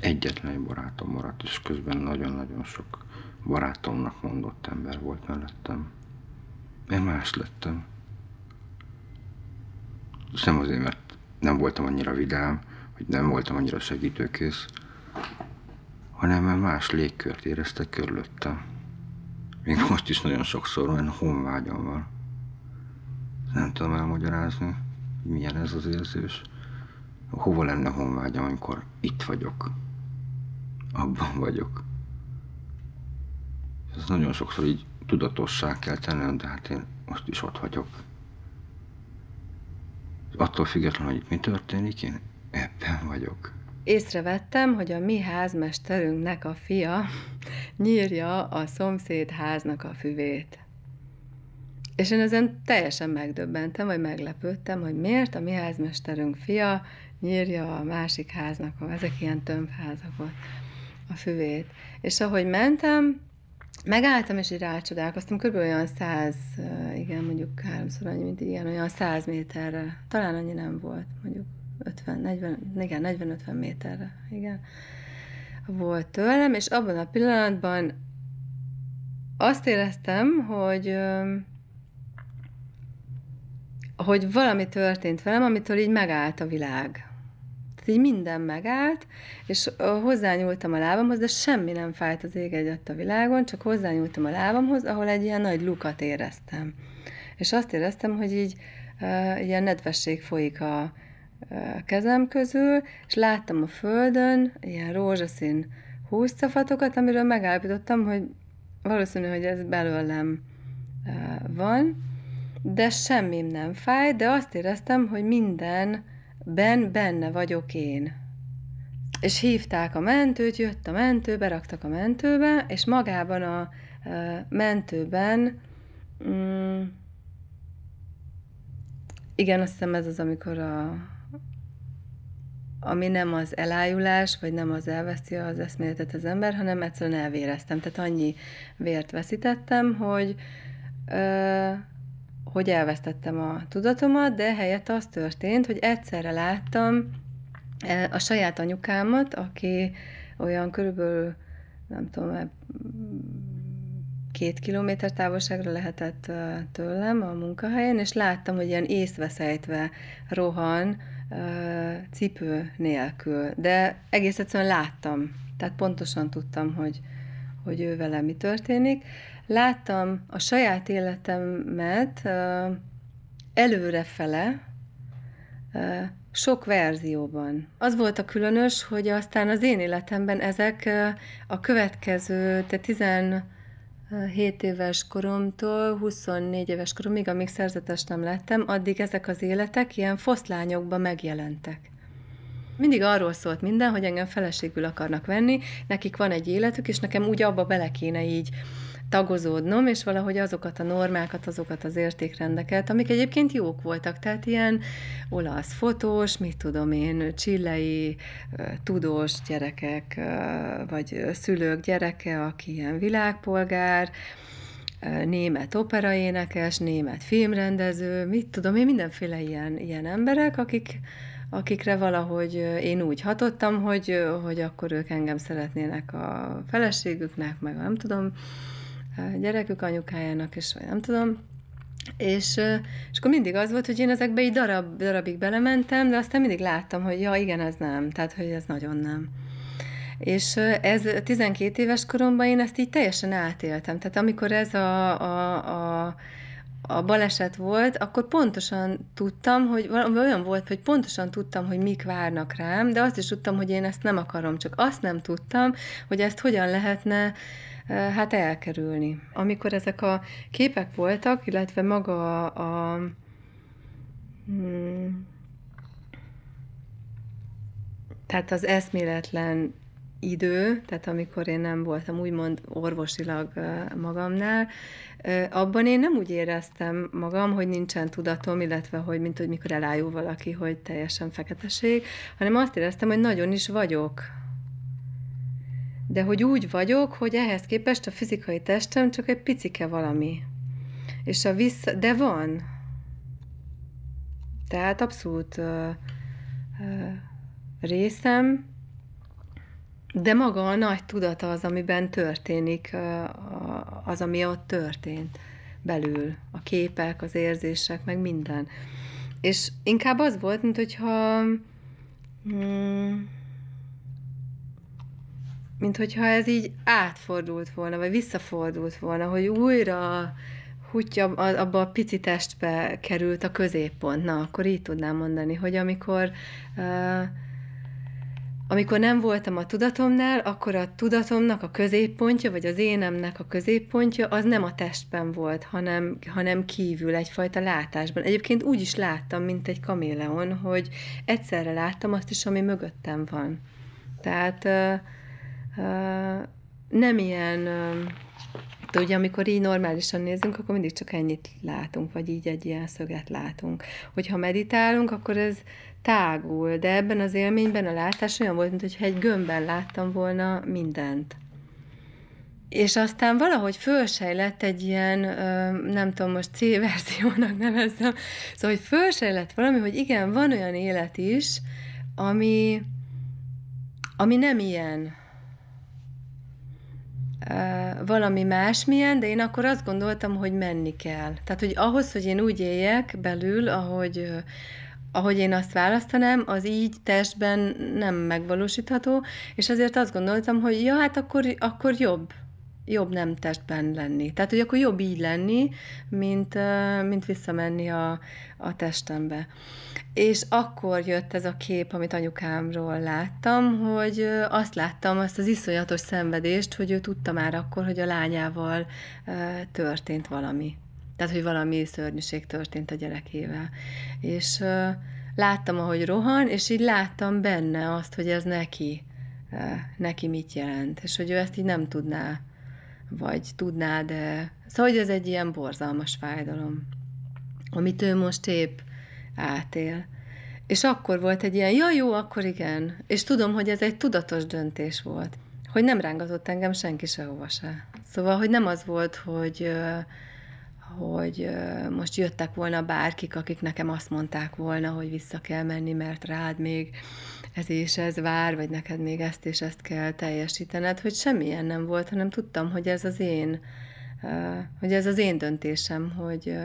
Egyetlen egy barátom maradt, és közben nagyon-nagyon sok barátomnak mondott ember volt mellettem. Én más lettem. És nem azért, mert nem voltam annyira vidám, hogy nem voltam annyira segítőkész, hanem más légkört éreztek körülöttem. Még most is nagyon sokszor olyan honvágyam van. Nem tudom elmagyarázni, milyen ez az érzés. Hova lenne honvágyam, amikor itt vagyok? Abban vagyok. Ez nagyon sokszor így tudatossá kell tennem, de hát én most is ott vagyok. Attól függetlenül, hogy mi történik, én ebben vagyok. Észrevettem, hogy a mi házmesterünknek a fia nyírja a szomszéd háznak a füvét. És én ezen teljesen megdöbbentem, vagy meglepődtem, hogy miért a mi házmesterünk fia nyírja a másik háznak, ezek ilyen tömbházak volt, a füvét. És ahogy mentem, megálltam, és így rácsodálkoztam, kb. olyan száz, igen, mondjuk háromszor annyi, mint ilyen, olyan száz méterre, talán annyi nem volt, mondjuk 50, 40, igen, 40-50 méterre, igen, volt tőlem, és abban a pillanatban azt éreztem, hogy hogy valami történt velem, amitől így megállt a világ. Így minden megállt, és hozzányúltam a lábamhoz, de semmi nem fájt az ég egyet a világon, csak hozzányúltam a lábamhoz, ahol egy ilyen nagy lukat éreztem. És azt éreztem, hogy így uh, ilyen nedvesség folyik a, kezem közül, és láttam a földön ilyen rózsaszín húszcafatokat, amiről megállapítottam, hogy valószínű, hogy ez belőlem van, de semmim nem fáj, de azt éreztem, hogy mindenben benne vagyok én. És hívták a mentőt, jött a mentő, beraktak a mentőbe, és magában a mentőben mm, igen, azt hiszem ez az, amikor a, ami nem az elájulás, vagy nem az elveszi az eszméletet az ember, hanem egyszerűen elvéreztem. Tehát annyi vért veszítettem, hogy, ö, hogy elvesztettem a tudatomat, de helyett az történt, hogy egyszerre láttam a saját anyukámat, aki olyan körülbelül, nem tudom, két kilométer távolságra lehetett tőlem a munkahelyen, és láttam, hogy ilyen észveszejtve rohan, cipő nélkül, de egész egyszerűen láttam, tehát pontosan tudtam, hogy, hogy ő vele mi történik. Láttam a saját életemet előrefele, sok verzióban. Az volt a különös, hogy aztán az én életemben ezek a következő, te 7 éves koromtól 24 éves koromig, amíg szerzetes nem lettem, addig ezek az életek ilyen foszlányokba megjelentek. Mindig arról szólt minden, hogy engem feleségül akarnak venni, nekik van egy életük, és nekem úgy abba bele kéne így tagozódnom, és valahogy azokat a normákat, azokat az értékrendeket, amik egyébként jók voltak, tehát ilyen olasz fotós, mit tudom én, csillei, tudós gyerekek, vagy szülők gyereke, aki ilyen világpolgár, német operaénekes, német filmrendező, mit tudom én, mindenféle ilyen, ilyen emberek, akik, akikre valahogy én úgy hatottam, hogy, hogy akkor ők engem szeretnének a feleségüknek, meg nem tudom, gyerekük anyukájának, és nem tudom, és, és akkor mindig az volt, hogy én ezekbe így darab, darabig belementem, de aztán mindig láttam, hogy ja, igen, ez nem, tehát, hogy ez nagyon nem. És ez 12 éves koromban én ezt így teljesen átéltem. Tehát amikor ez a, a, a a baleset volt, akkor pontosan tudtam, hogy olyan volt, hogy pontosan tudtam, hogy mik várnak rám, de azt is tudtam, hogy én ezt nem akarom, csak azt nem tudtam, hogy ezt hogyan lehetne hát elkerülni. Amikor ezek a képek voltak, illetve maga a, a hmm, tehát az eszméletlen idő, tehát amikor én nem voltam úgymond orvosilag magamnál, abban én nem úgy éreztem magam, hogy nincsen tudatom, illetve hogy mint hogy mikor elájul valaki, hogy teljesen feketeség, hanem azt éreztem, hogy nagyon is vagyok. De hogy úgy vagyok, hogy ehhez képest a fizikai testem csak egy picike valami. És a vissza... De van. Tehát abszolút uh, uh, részem, de maga a nagy tudata az, amiben történik, az, ami ott történt belül, a képek, az érzések, meg minden. És inkább az volt, mint hogyha hmm, mint hogyha ez így átfordult volna, vagy visszafordult volna, hogy újra hutya abba a pici testbe került a középpont. Na, akkor így tudnám mondani, hogy amikor uh, amikor nem voltam a tudatomnál, akkor a tudatomnak a középpontja, vagy az énemnek a középpontja, az nem a testben volt, hanem, hanem kívül, egyfajta látásban. Egyébként úgy is láttam, mint egy kaméleon, hogy egyszerre láttam azt is, ami mögöttem van. Tehát uh, nem ilyen, ugye amikor így normálisan nézünk, akkor mindig csak ennyit látunk, vagy így egy ilyen szöget látunk. Hogyha meditálunk, akkor ez tágul, de ebben az élményben a látás olyan volt, mintha egy gömbben láttam volna mindent. És aztán valahogy fölsejlett egy ilyen, nem tudom, most C-verziónak nevezzem, szóval, hogy fölsejlett valami, hogy igen, van olyan élet is, ami, ami nem ilyen, valami másmilyen, de én akkor azt gondoltam, hogy menni kell. Tehát, hogy ahhoz, hogy én úgy éljek belül, ahogy, ahogy én azt választanám, az így testben nem megvalósítható, és azért azt gondoltam, hogy ja, hát akkor, akkor jobb, jobb nem testben lenni. Tehát, hogy akkor jobb így lenni, mint, mint visszamenni a, a testembe. És akkor jött ez a kép, amit anyukámról láttam, hogy azt láttam, azt az iszonyatos szenvedést, hogy ő tudta már akkor, hogy a lányával történt valami. Tehát, hogy valami szörnyűség történt a gyerekével. És láttam, ahogy rohan, és így láttam benne azt, hogy ez neki, neki mit jelent, és hogy ő ezt így nem tudná, vagy tudná, de... Szóval, hogy ez egy ilyen borzalmas fájdalom, amit ő most épp átél. És akkor volt egy ilyen, ja jó, akkor igen. És tudom, hogy ez egy tudatos döntés volt. Hogy nem rángatott engem senki sehova se. Szóval, hogy nem az volt, hogy uh, hogy most jöttek volna bárkik, akik nekem azt mondták volna, hogy vissza kell menni, mert rád még ez és ez vár, vagy neked még ezt és ezt kell teljesítened, hogy semmilyen nem volt, hanem tudtam, hogy ez az én, hogy ez az én döntésem, hogy,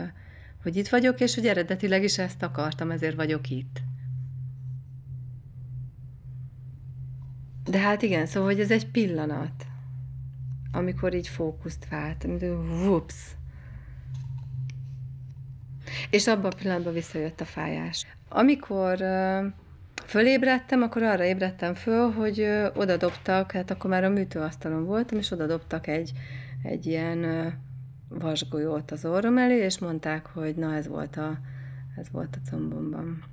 hogy itt vagyok, és hogy eredetileg is ezt akartam, ezért vagyok itt. De hát igen, szóval, hogy ez egy pillanat, amikor így fókuszt vált, whoops, és abban a pillanatban visszajött a fájás. Amikor fölébredtem, akkor arra ébredtem föl, hogy oda dobtak, hát akkor már a műtőasztalon voltam, és oda dobtak egy, egy ilyen vasgolyót az orrom elé, és mondták, hogy na ez volt a, ez volt a combomban.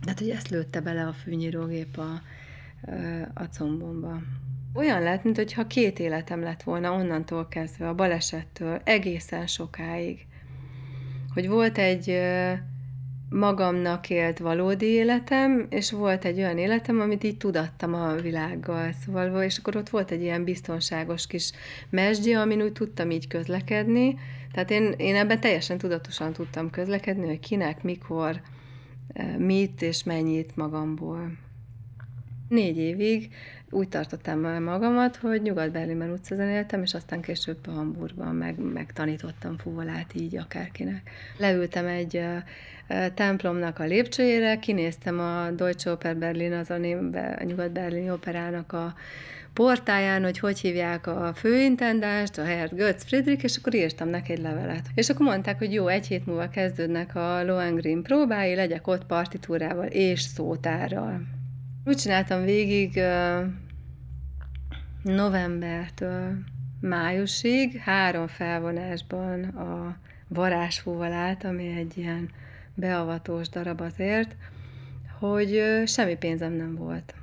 Tehát, hogy ezt lőtte bele a fűnyírógép a, a combomba. Olyan lett, mintha két életem lett volna onnantól kezdve, a balesettől, egészen sokáig hogy volt egy magamnak élt valódi életem, és volt egy olyan életem, amit így tudattam a világgal, szóval, és akkor ott volt egy ilyen biztonságos kis mesdje, amin úgy tudtam így közlekedni, tehát én, én ebben teljesen tudatosan tudtam közlekedni, hogy kinek, mikor, mit és mennyit magamból. Négy évig úgy tartottam el magamat, hogy Nyugat-Berlinben utcazon éltem, és aztán később Hamburgban meg, megtanítottam fuvolát így akárkinek. Leültem egy templomnak a lépcsőjére, kinéztem a Deutsche Oper Berlin, az a, a Nyugat-Berlini operának a portáján, hogy hogy hívják a főintendást, a Herr Götz Friedrich, és akkor írtam neki egy levelet. És akkor mondták, hogy jó, egy hét múlva kezdődnek a Lohengrin próbái, legyek ott partitúrával és szótárral. Úgy csináltam végig novembertől májusig, három felvonásban a varázsfúvalát, ami egy ilyen beavatós darab azért, hogy semmi pénzem nem volt.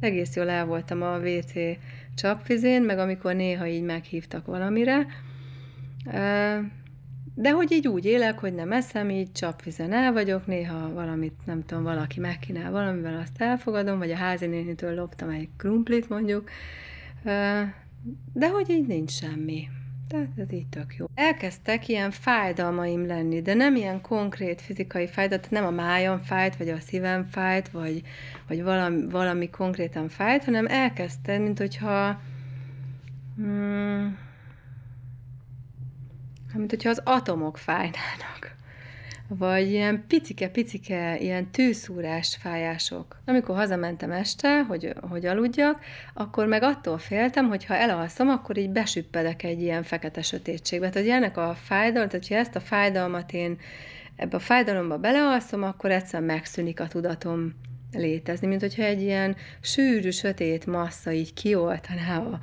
Egész jól el voltam a WC csapvizén, meg amikor néha így meghívtak valamire, de hogy így úgy élek, hogy nem eszem, így csapvizen el vagyok, néha valamit, nem tudom, valaki megkínál valamivel, azt elfogadom, vagy a házi nénitől loptam egy krumplit mondjuk, de hogy így nincs semmi. Tehát ez így tök jó. Elkezdtek ilyen fájdalmaim lenni, de nem ilyen konkrét fizikai fájdalmat, nem a májam fájt, vagy a szívem fájt, vagy, vagy valami, valami konkrétan fájt, hanem elkezdte, mint hogyha hmm, mint hogyha az atomok fájnának. Vagy ilyen picike-picike, ilyen tűszúrás fájások. Amikor hazamentem este, hogy, hogy aludjak, akkor meg attól féltem, hogy ha elalszom, akkor így besüppedek egy ilyen fekete sötétségbe. Tehát ennek a fájdalmat, tehát ha ezt a fájdalmat én ebbe a fájdalomba belealszom, akkor egyszer megszűnik a tudatom létezni, mint hogyha egy ilyen sűrű, sötét massza így kioltaná a,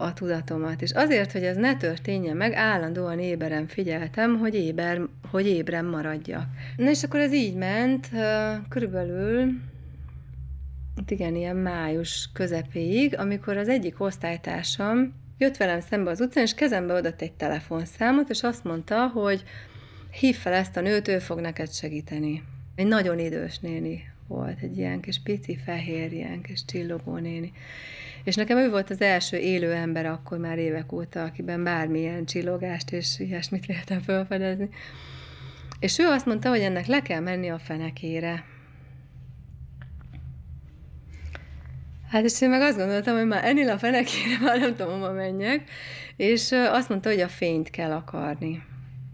a tudatomat. És azért, hogy ez ne történjen meg, állandóan éberen figyeltem, hogy, éber, hogy ébren maradjak. Na és akkor ez így ment, körülbelül igen, ilyen május közepéig, amikor az egyik osztálytársam jött velem szembe az utcán, és kezembe adott egy telefonszámot, és azt mondta, hogy hív fel ezt a nőt, ő fog neked segíteni. Egy nagyon idős néni volt, egy ilyen kis pici, fehér, ilyen kis csillogó néni. És nekem ő volt az első élő ember akkor már évek óta, akiben bármilyen csillogást és ilyesmit lehetem felfedezni. És ő azt mondta, hogy ennek le kell menni a fenekére. Hát és én meg azt gondoltam, hogy már ennél a fenekére már nem tudom, hova menjek, és azt mondta, hogy a fényt kell akarni.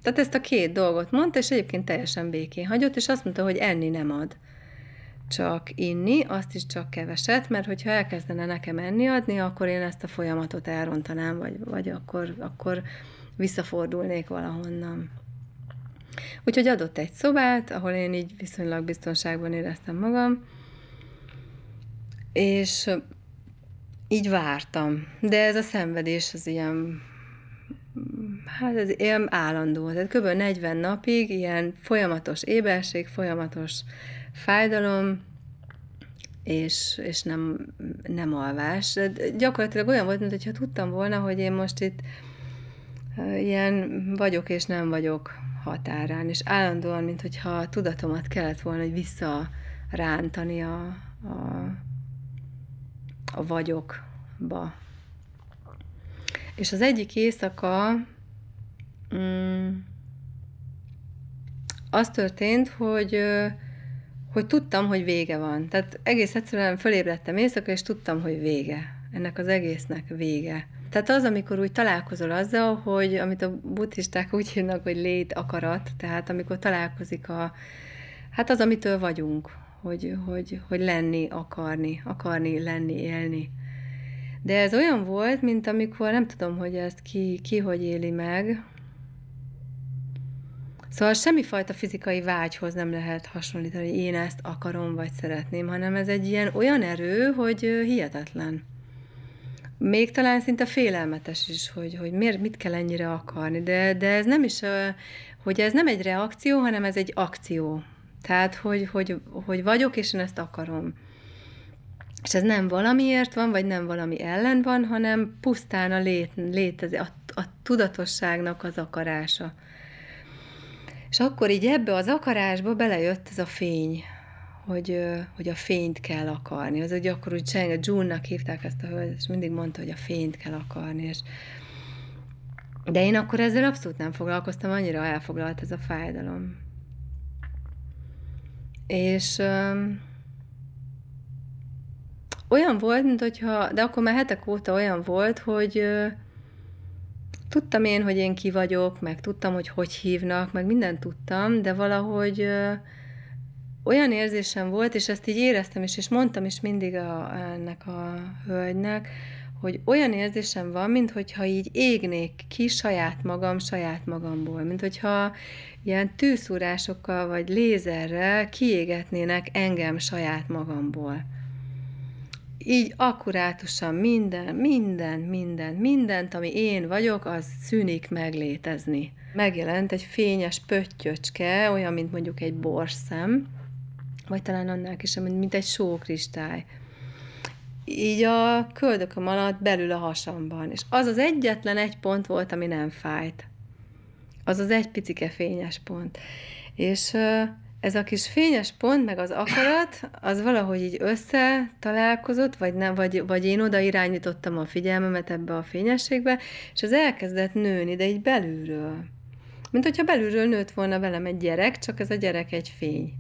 Tehát ezt a két dolgot mondta, és egyébként teljesen békén hagyott, és azt mondta, hogy enni nem ad csak inni, azt is csak keveset, mert hogyha elkezdene nekem enni adni, akkor én ezt a folyamatot elrontanám, vagy, vagy akkor, akkor visszafordulnék valahonnan. Úgyhogy adott egy szobát, ahol én így viszonylag biztonságban éreztem magam, és így vártam. De ez a szenvedés az ilyen, hát ez ilyen állandó. Tehát kb. 40 napig ilyen folyamatos éberség, folyamatos fájdalom, és, és nem, nem alvás. De gyakorlatilag olyan volt, mintha tudtam volna, hogy én most itt ilyen vagyok és nem vagyok határán, és állandóan, mint hogyha a tudatomat kellett volna, hogy visszarántani a, a, a vagyokba. És az egyik éjszaka mm, az történt, hogy hogy tudtam, hogy vége van. Tehát egész egyszerűen fölébredtem éjszaka, és tudtam, hogy vége. Ennek az egésznek vége. Tehát az, amikor úgy találkozol azzal, hogy amit a buddhisták úgy hívnak, hogy lét akarat, tehát amikor találkozik a, hát az, amitől vagyunk, hogy, hogy, hogy lenni, akarni, akarni, lenni, élni. De ez olyan volt, mint amikor, nem tudom, hogy ezt ki, ki hogy éli meg, Szóval semmifajta fizikai vágyhoz nem lehet hasonlítani, hogy én ezt akarom, vagy szeretném, hanem ez egy ilyen olyan erő, hogy hihetetlen. Még talán szinte félelmetes is, hogy, hogy miért, mit kell ennyire akarni, de, de ez nem is, hogy ez nem egy reakció, hanem ez egy akció. Tehát, hogy, hogy, hogy vagyok, és én ezt akarom. És ez nem valamiért van, vagy nem valami ellen van, hanem pusztán a lét, létez, a, a tudatosságnak az akarása. És akkor így ebbe az akarásba belejött ez a fény, hogy, hogy a fényt kell akarni. Az ugye akkor úgy Cseng, June-nak hívták ezt a hölgyet, és mindig mondta, hogy a fényt kell akarni, és de én akkor ezzel abszolút nem foglalkoztam, annyira elfoglalt ez a fájdalom. És olyan volt, mint hogyha, de akkor már hetek óta olyan volt, hogy tudtam én, hogy én ki vagyok, meg tudtam, hogy hogy hívnak, meg mindent tudtam, de valahogy ö, olyan érzésem volt, és ezt így éreztem is, és mondtam is mindig a, ennek a hölgynek, hogy olyan érzésem van, mintha így égnék ki saját magam, saját magamból, mint hogyha ilyen tűszúrásokkal vagy lézerrel kiégetnének engem saját magamból így akkurátusan minden, minden, minden, mindent, ami én vagyok, az szűnik meg létezni. Megjelent egy fényes pöttyöcske, olyan, mint mondjuk egy borszem, vagy talán annál is, mint egy sókristály. Így a köldököm alatt belül a hasamban. És az az egyetlen egy pont volt, ami nem fájt. Az az egy picike fényes pont. És ez a kis fényes pont, meg az akarat, az valahogy így összetalálkozott, vagy, nem, vagy, vagy én oda irányítottam a figyelmemet ebbe a fényességbe, és az elkezdett nőni, de így belülről. Mint hogyha belülről nőtt volna velem egy gyerek, csak ez a gyerek egy fény.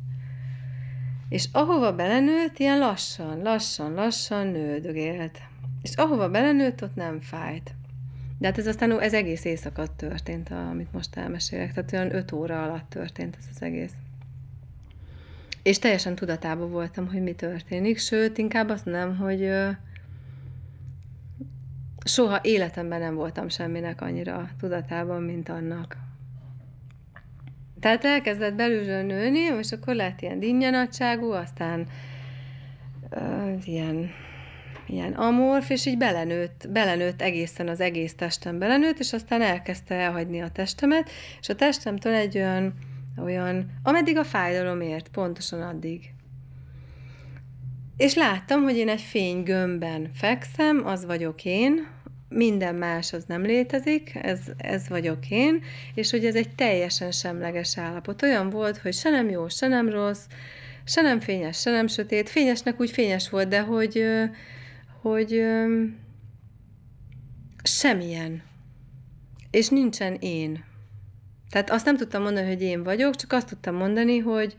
És ahova belenőtt, ilyen lassan, lassan, lassan nődögélt. És ahova belenőtt, ott nem fájt. De hát ez aztán ez egész éjszaka történt, amit most elmesélek. Tehát olyan öt óra alatt történt ez az egész. És teljesen tudatában voltam, hogy mi történik, sőt, inkább azt nem, hogy soha életemben nem voltam semminek annyira tudatában, mint annak. Tehát elkezdett belülről nőni, és akkor lett ilyen dinnyanadságú, aztán uh, ilyen, ilyen amorf, és így belenőtt, belenőtt egészen az egész testem belenőtt, és aztán elkezdte elhagyni a testemet, és a testemtől egy olyan olyan, ameddig a fájdalom ért, pontosan addig. És láttam, hogy én egy fénygömbben fekszem, az vagyok én, minden más az nem létezik, ez, ez vagyok én, és hogy ez egy teljesen semleges állapot. Olyan volt, hogy se nem jó, se nem rossz, se nem fényes, se nem sötét. Fényesnek úgy fényes volt, de hogy, hogy semmilyen. És nincsen én. Tehát azt nem tudtam mondani, hogy én vagyok, csak azt tudtam mondani, hogy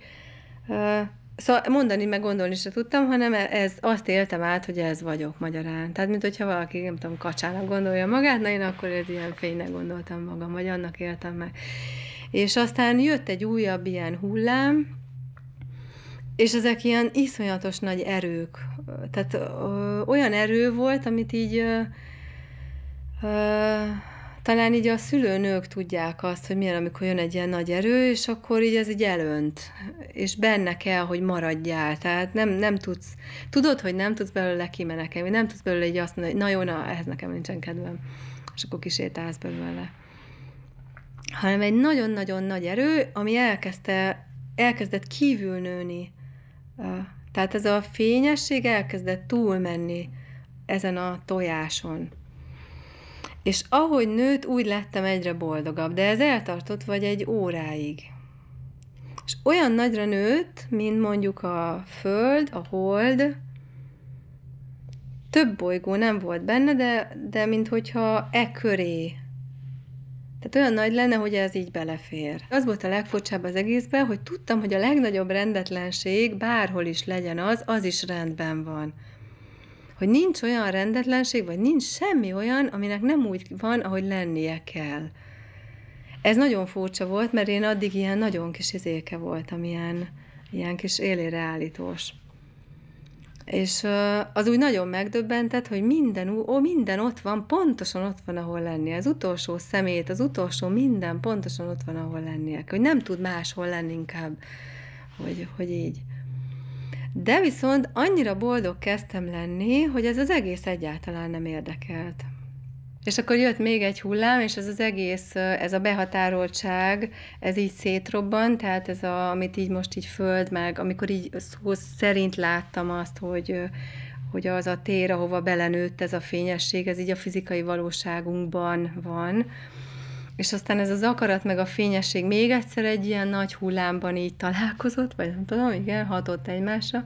uh, Szóval mondani, meg gondolni se tudtam, hanem ez, azt éltem át, hogy ez vagyok magyarán. Tehát, mint hogyha valaki, nem tudom, kacsának gondolja magát, na én akkor ez ilyen fénynek gondoltam magam, vagy annak éltem meg. És aztán jött egy újabb ilyen hullám, és ezek ilyen iszonyatos nagy erők. Tehát ö, olyan erő volt, amit így ö, ö, talán így a szülőnők tudják azt, hogy milyen, amikor jön egy ilyen nagy erő, és akkor így ez így elönt, és benne kell, hogy maradjál. Tehát nem, nem tudsz, tudod, hogy nem tudsz belőle kimenekelni, nem tudsz belőle így azt mondani, hogy na jó, na, ehhez nekem nincsen kedvem, és akkor kisétálsz belőle. Hanem egy nagyon-nagyon nagy erő, ami elkezdte, elkezdett kívül nőni. Tehát ez a fényesség elkezdett túlmenni ezen a tojáson. És ahogy nőtt, úgy lettem egyre boldogabb, de ez eltartott vagy egy óráig. És olyan nagyra nőtt, mint mondjuk a Föld, a Hold, több bolygó nem volt benne, de, de mint hogyha e köré. Tehát olyan nagy lenne, hogy ez így belefér. Az volt a legfurcsább az egészben, hogy tudtam, hogy a legnagyobb rendetlenség, bárhol is legyen az, az is rendben van hogy nincs olyan rendetlenség, vagy nincs semmi olyan, aminek nem úgy van, ahogy lennie kell. Ez nagyon furcsa volt, mert én addig ilyen nagyon kis izéke voltam, ilyen, ilyen kis élére állítós. És az úgy nagyon megdöbbentett, hogy minden, ó, minden ott van, pontosan ott van, ahol lennie. Az utolsó szemét, az utolsó minden pontosan ott van, ahol lennie. Hogy nem tud máshol lenni inkább, hogy, hogy így. De viszont annyira boldog kezdtem lenni, hogy ez az egész egyáltalán nem érdekelt. És akkor jött még egy hullám, és ez az egész, ez a behatároltság, ez így szétrobban, tehát ez a, amit így most így föld meg, amikor így szó szerint láttam azt, hogy, hogy az a tér, ahova belenőtt ez a fényesség, ez így a fizikai valóságunkban van, és aztán ez az akarat meg a fényesség még egyszer egy ilyen nagy hullámban így találkozott, vagy nem tudom, igen, hatott egymásra,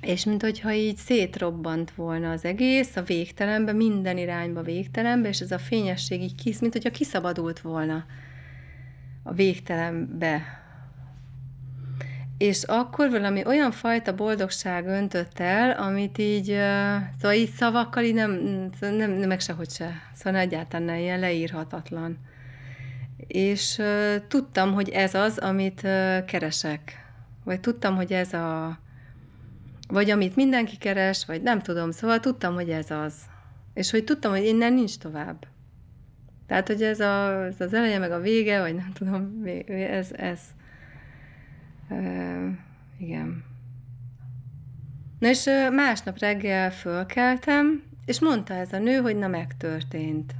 és mint hogyha így szétrobbant volna az egész, a végtelenbe, minden irányba végtelenbe, és ez a fényesség így kisz, mint hogyha kiszabadult volna a végtelenbe. És akkor valami olyan fajta boldogság öntött el, amit így, szóval így szavakkal így nem, nem, nem meg sehogy se. Szóval egyáltalán nem ilyen leírhatatlan. És uh, tudtam, hogy ez az, amit uh, keresek. Vagy tudtam, hogy ez a... Vagy amit mindenki keres, vagy nem tudom. Szóval tudtam, hogy ez az. És hogy tudtam, hogy innen nincs tovább. Tehát, hogy ez, a, ez az eleje, meg a vége, vagy nem tudom, ez, ez. Uh, igen. Na és másnap reggel fölkeltem, és mondta ez a nő, hogy na megtörtént.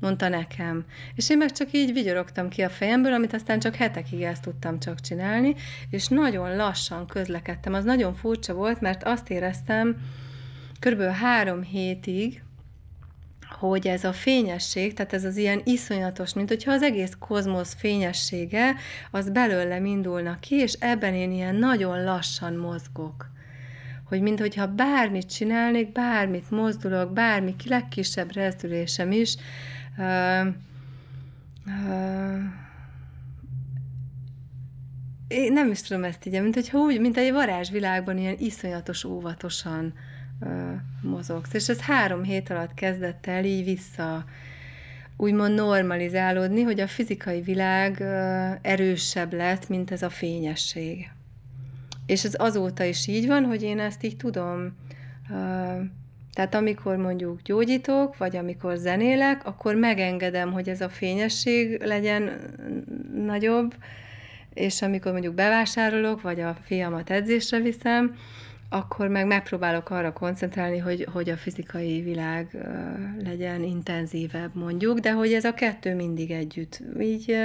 Mondta nekem. És én meg csak így vigyorogtam ki a fejemből, amit aztán csak hetekig ezt tudtam csak csinálni, és nagyon lassan közlekedtem. Az nagyon furcsa volt, mert azt éreztem körülbelül három hétig, hogy ez a fényesség, tehát ez az ilyen iszonyatos, mint hogyha az egész kozmosz fényessége, az belőlem indulna ki, és ebben én ilyen nagyon lassan mozgok. Hogy mint hogyha bármit csinálnék, bármit mozdulok, bármi legkisebb rezdülésem is, uh, uh, én nem is tudom ezt így, mint hogyha úgy, mint egy varázsvilágban ilyen iszonyatos óvatosan mozogsz. És ez három hét alatt kezdett el így vissza úgymond normalizálódni, hogy a fizikai világ erősebb lett, mint ez a fényesség. És ez azóta is így van, hogy én ezt így tudom. Tehát amikor mondjuk gyógyítok, vagy amikor zenélek, akkor megengedem, hogy ez a fényesség legyen nagyobb, és amikor mondjuk bevásárolok, vagy a fiamat edzésre viszem, akkor meg megpróbálok arra koncentrálni, hogy, hogy a fizikai világ legyen intenzívebb mondjuk, de hogy ez a kettő mindig együtt így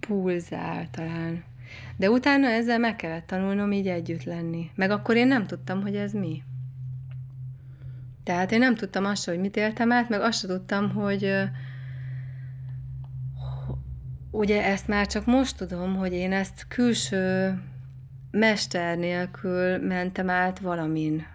pulzál talán. De utána ezzel meg kellett tanulnom így együtt lenni. Meg akkor én nem tudtam, hogy ez mi. Tehát én nem tudtam azt, hogy mit éltem át, meg azt sem tudtam, hogy ugye ezt már csak most tudom, hogy én ezt külső mester nélkül mentem át valamin.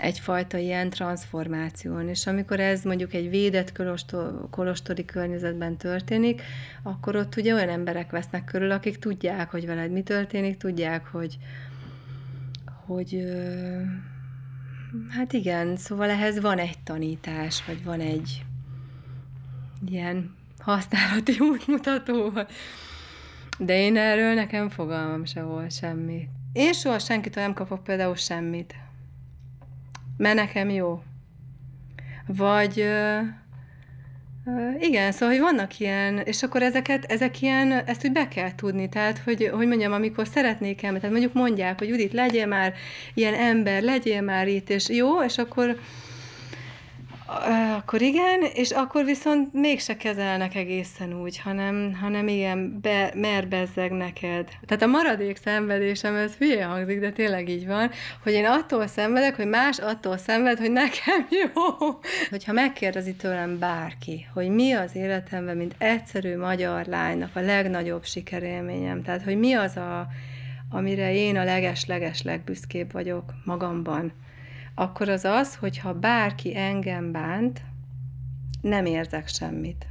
Egyfajta ilyen transformáción. És amikor ez mondjuk egy védett kolostor, kolostori környezetben történik, akkor ott ugye olyan emberek vesznek körül, akik tudják, hogy veled mi történik, tudják, hogy, hogy hát igen, szóval ehhez van egy tanítás, vagy van egy ilyen használati útmutató, de én erről nekem fogalmam se volt semmi. Én soha senkitől nem kapok például semmit. Mert nekem jó. Vagy ö, ö, igen, szóval, hogy vannak ilyen, és akkor ezeket, ezek ilyen, ezt úgy be kell tudni, tehát, hogy, hogy mondjam, amikor szeretnék el, tehát mondjuk mondják, hogy Judit, legyél már ilyen ember, legyél már itt, és jó, és akkor akkor igen, és akkor viszont mégse kezelnek egészen úgy, hanem, hanem igen, be, mer bezzeg neked. Tehát a maradék szenvedésem, ez hülye hangzik, de tényleg így van, hogy én attól szenvedek, hogy más attól szenved, hogy nekem jó. Hogyha megkérdezi tőlem bárki, hogy mi az életemben, mint egyszerű magyar lánynak a legnagyobb sikerélményem, tehát hogy mi az a, amire én a leges-leges legbüszkébb vagyok magamban, akkor az az, hogyha bárki engem bánt, nem érzek semmit.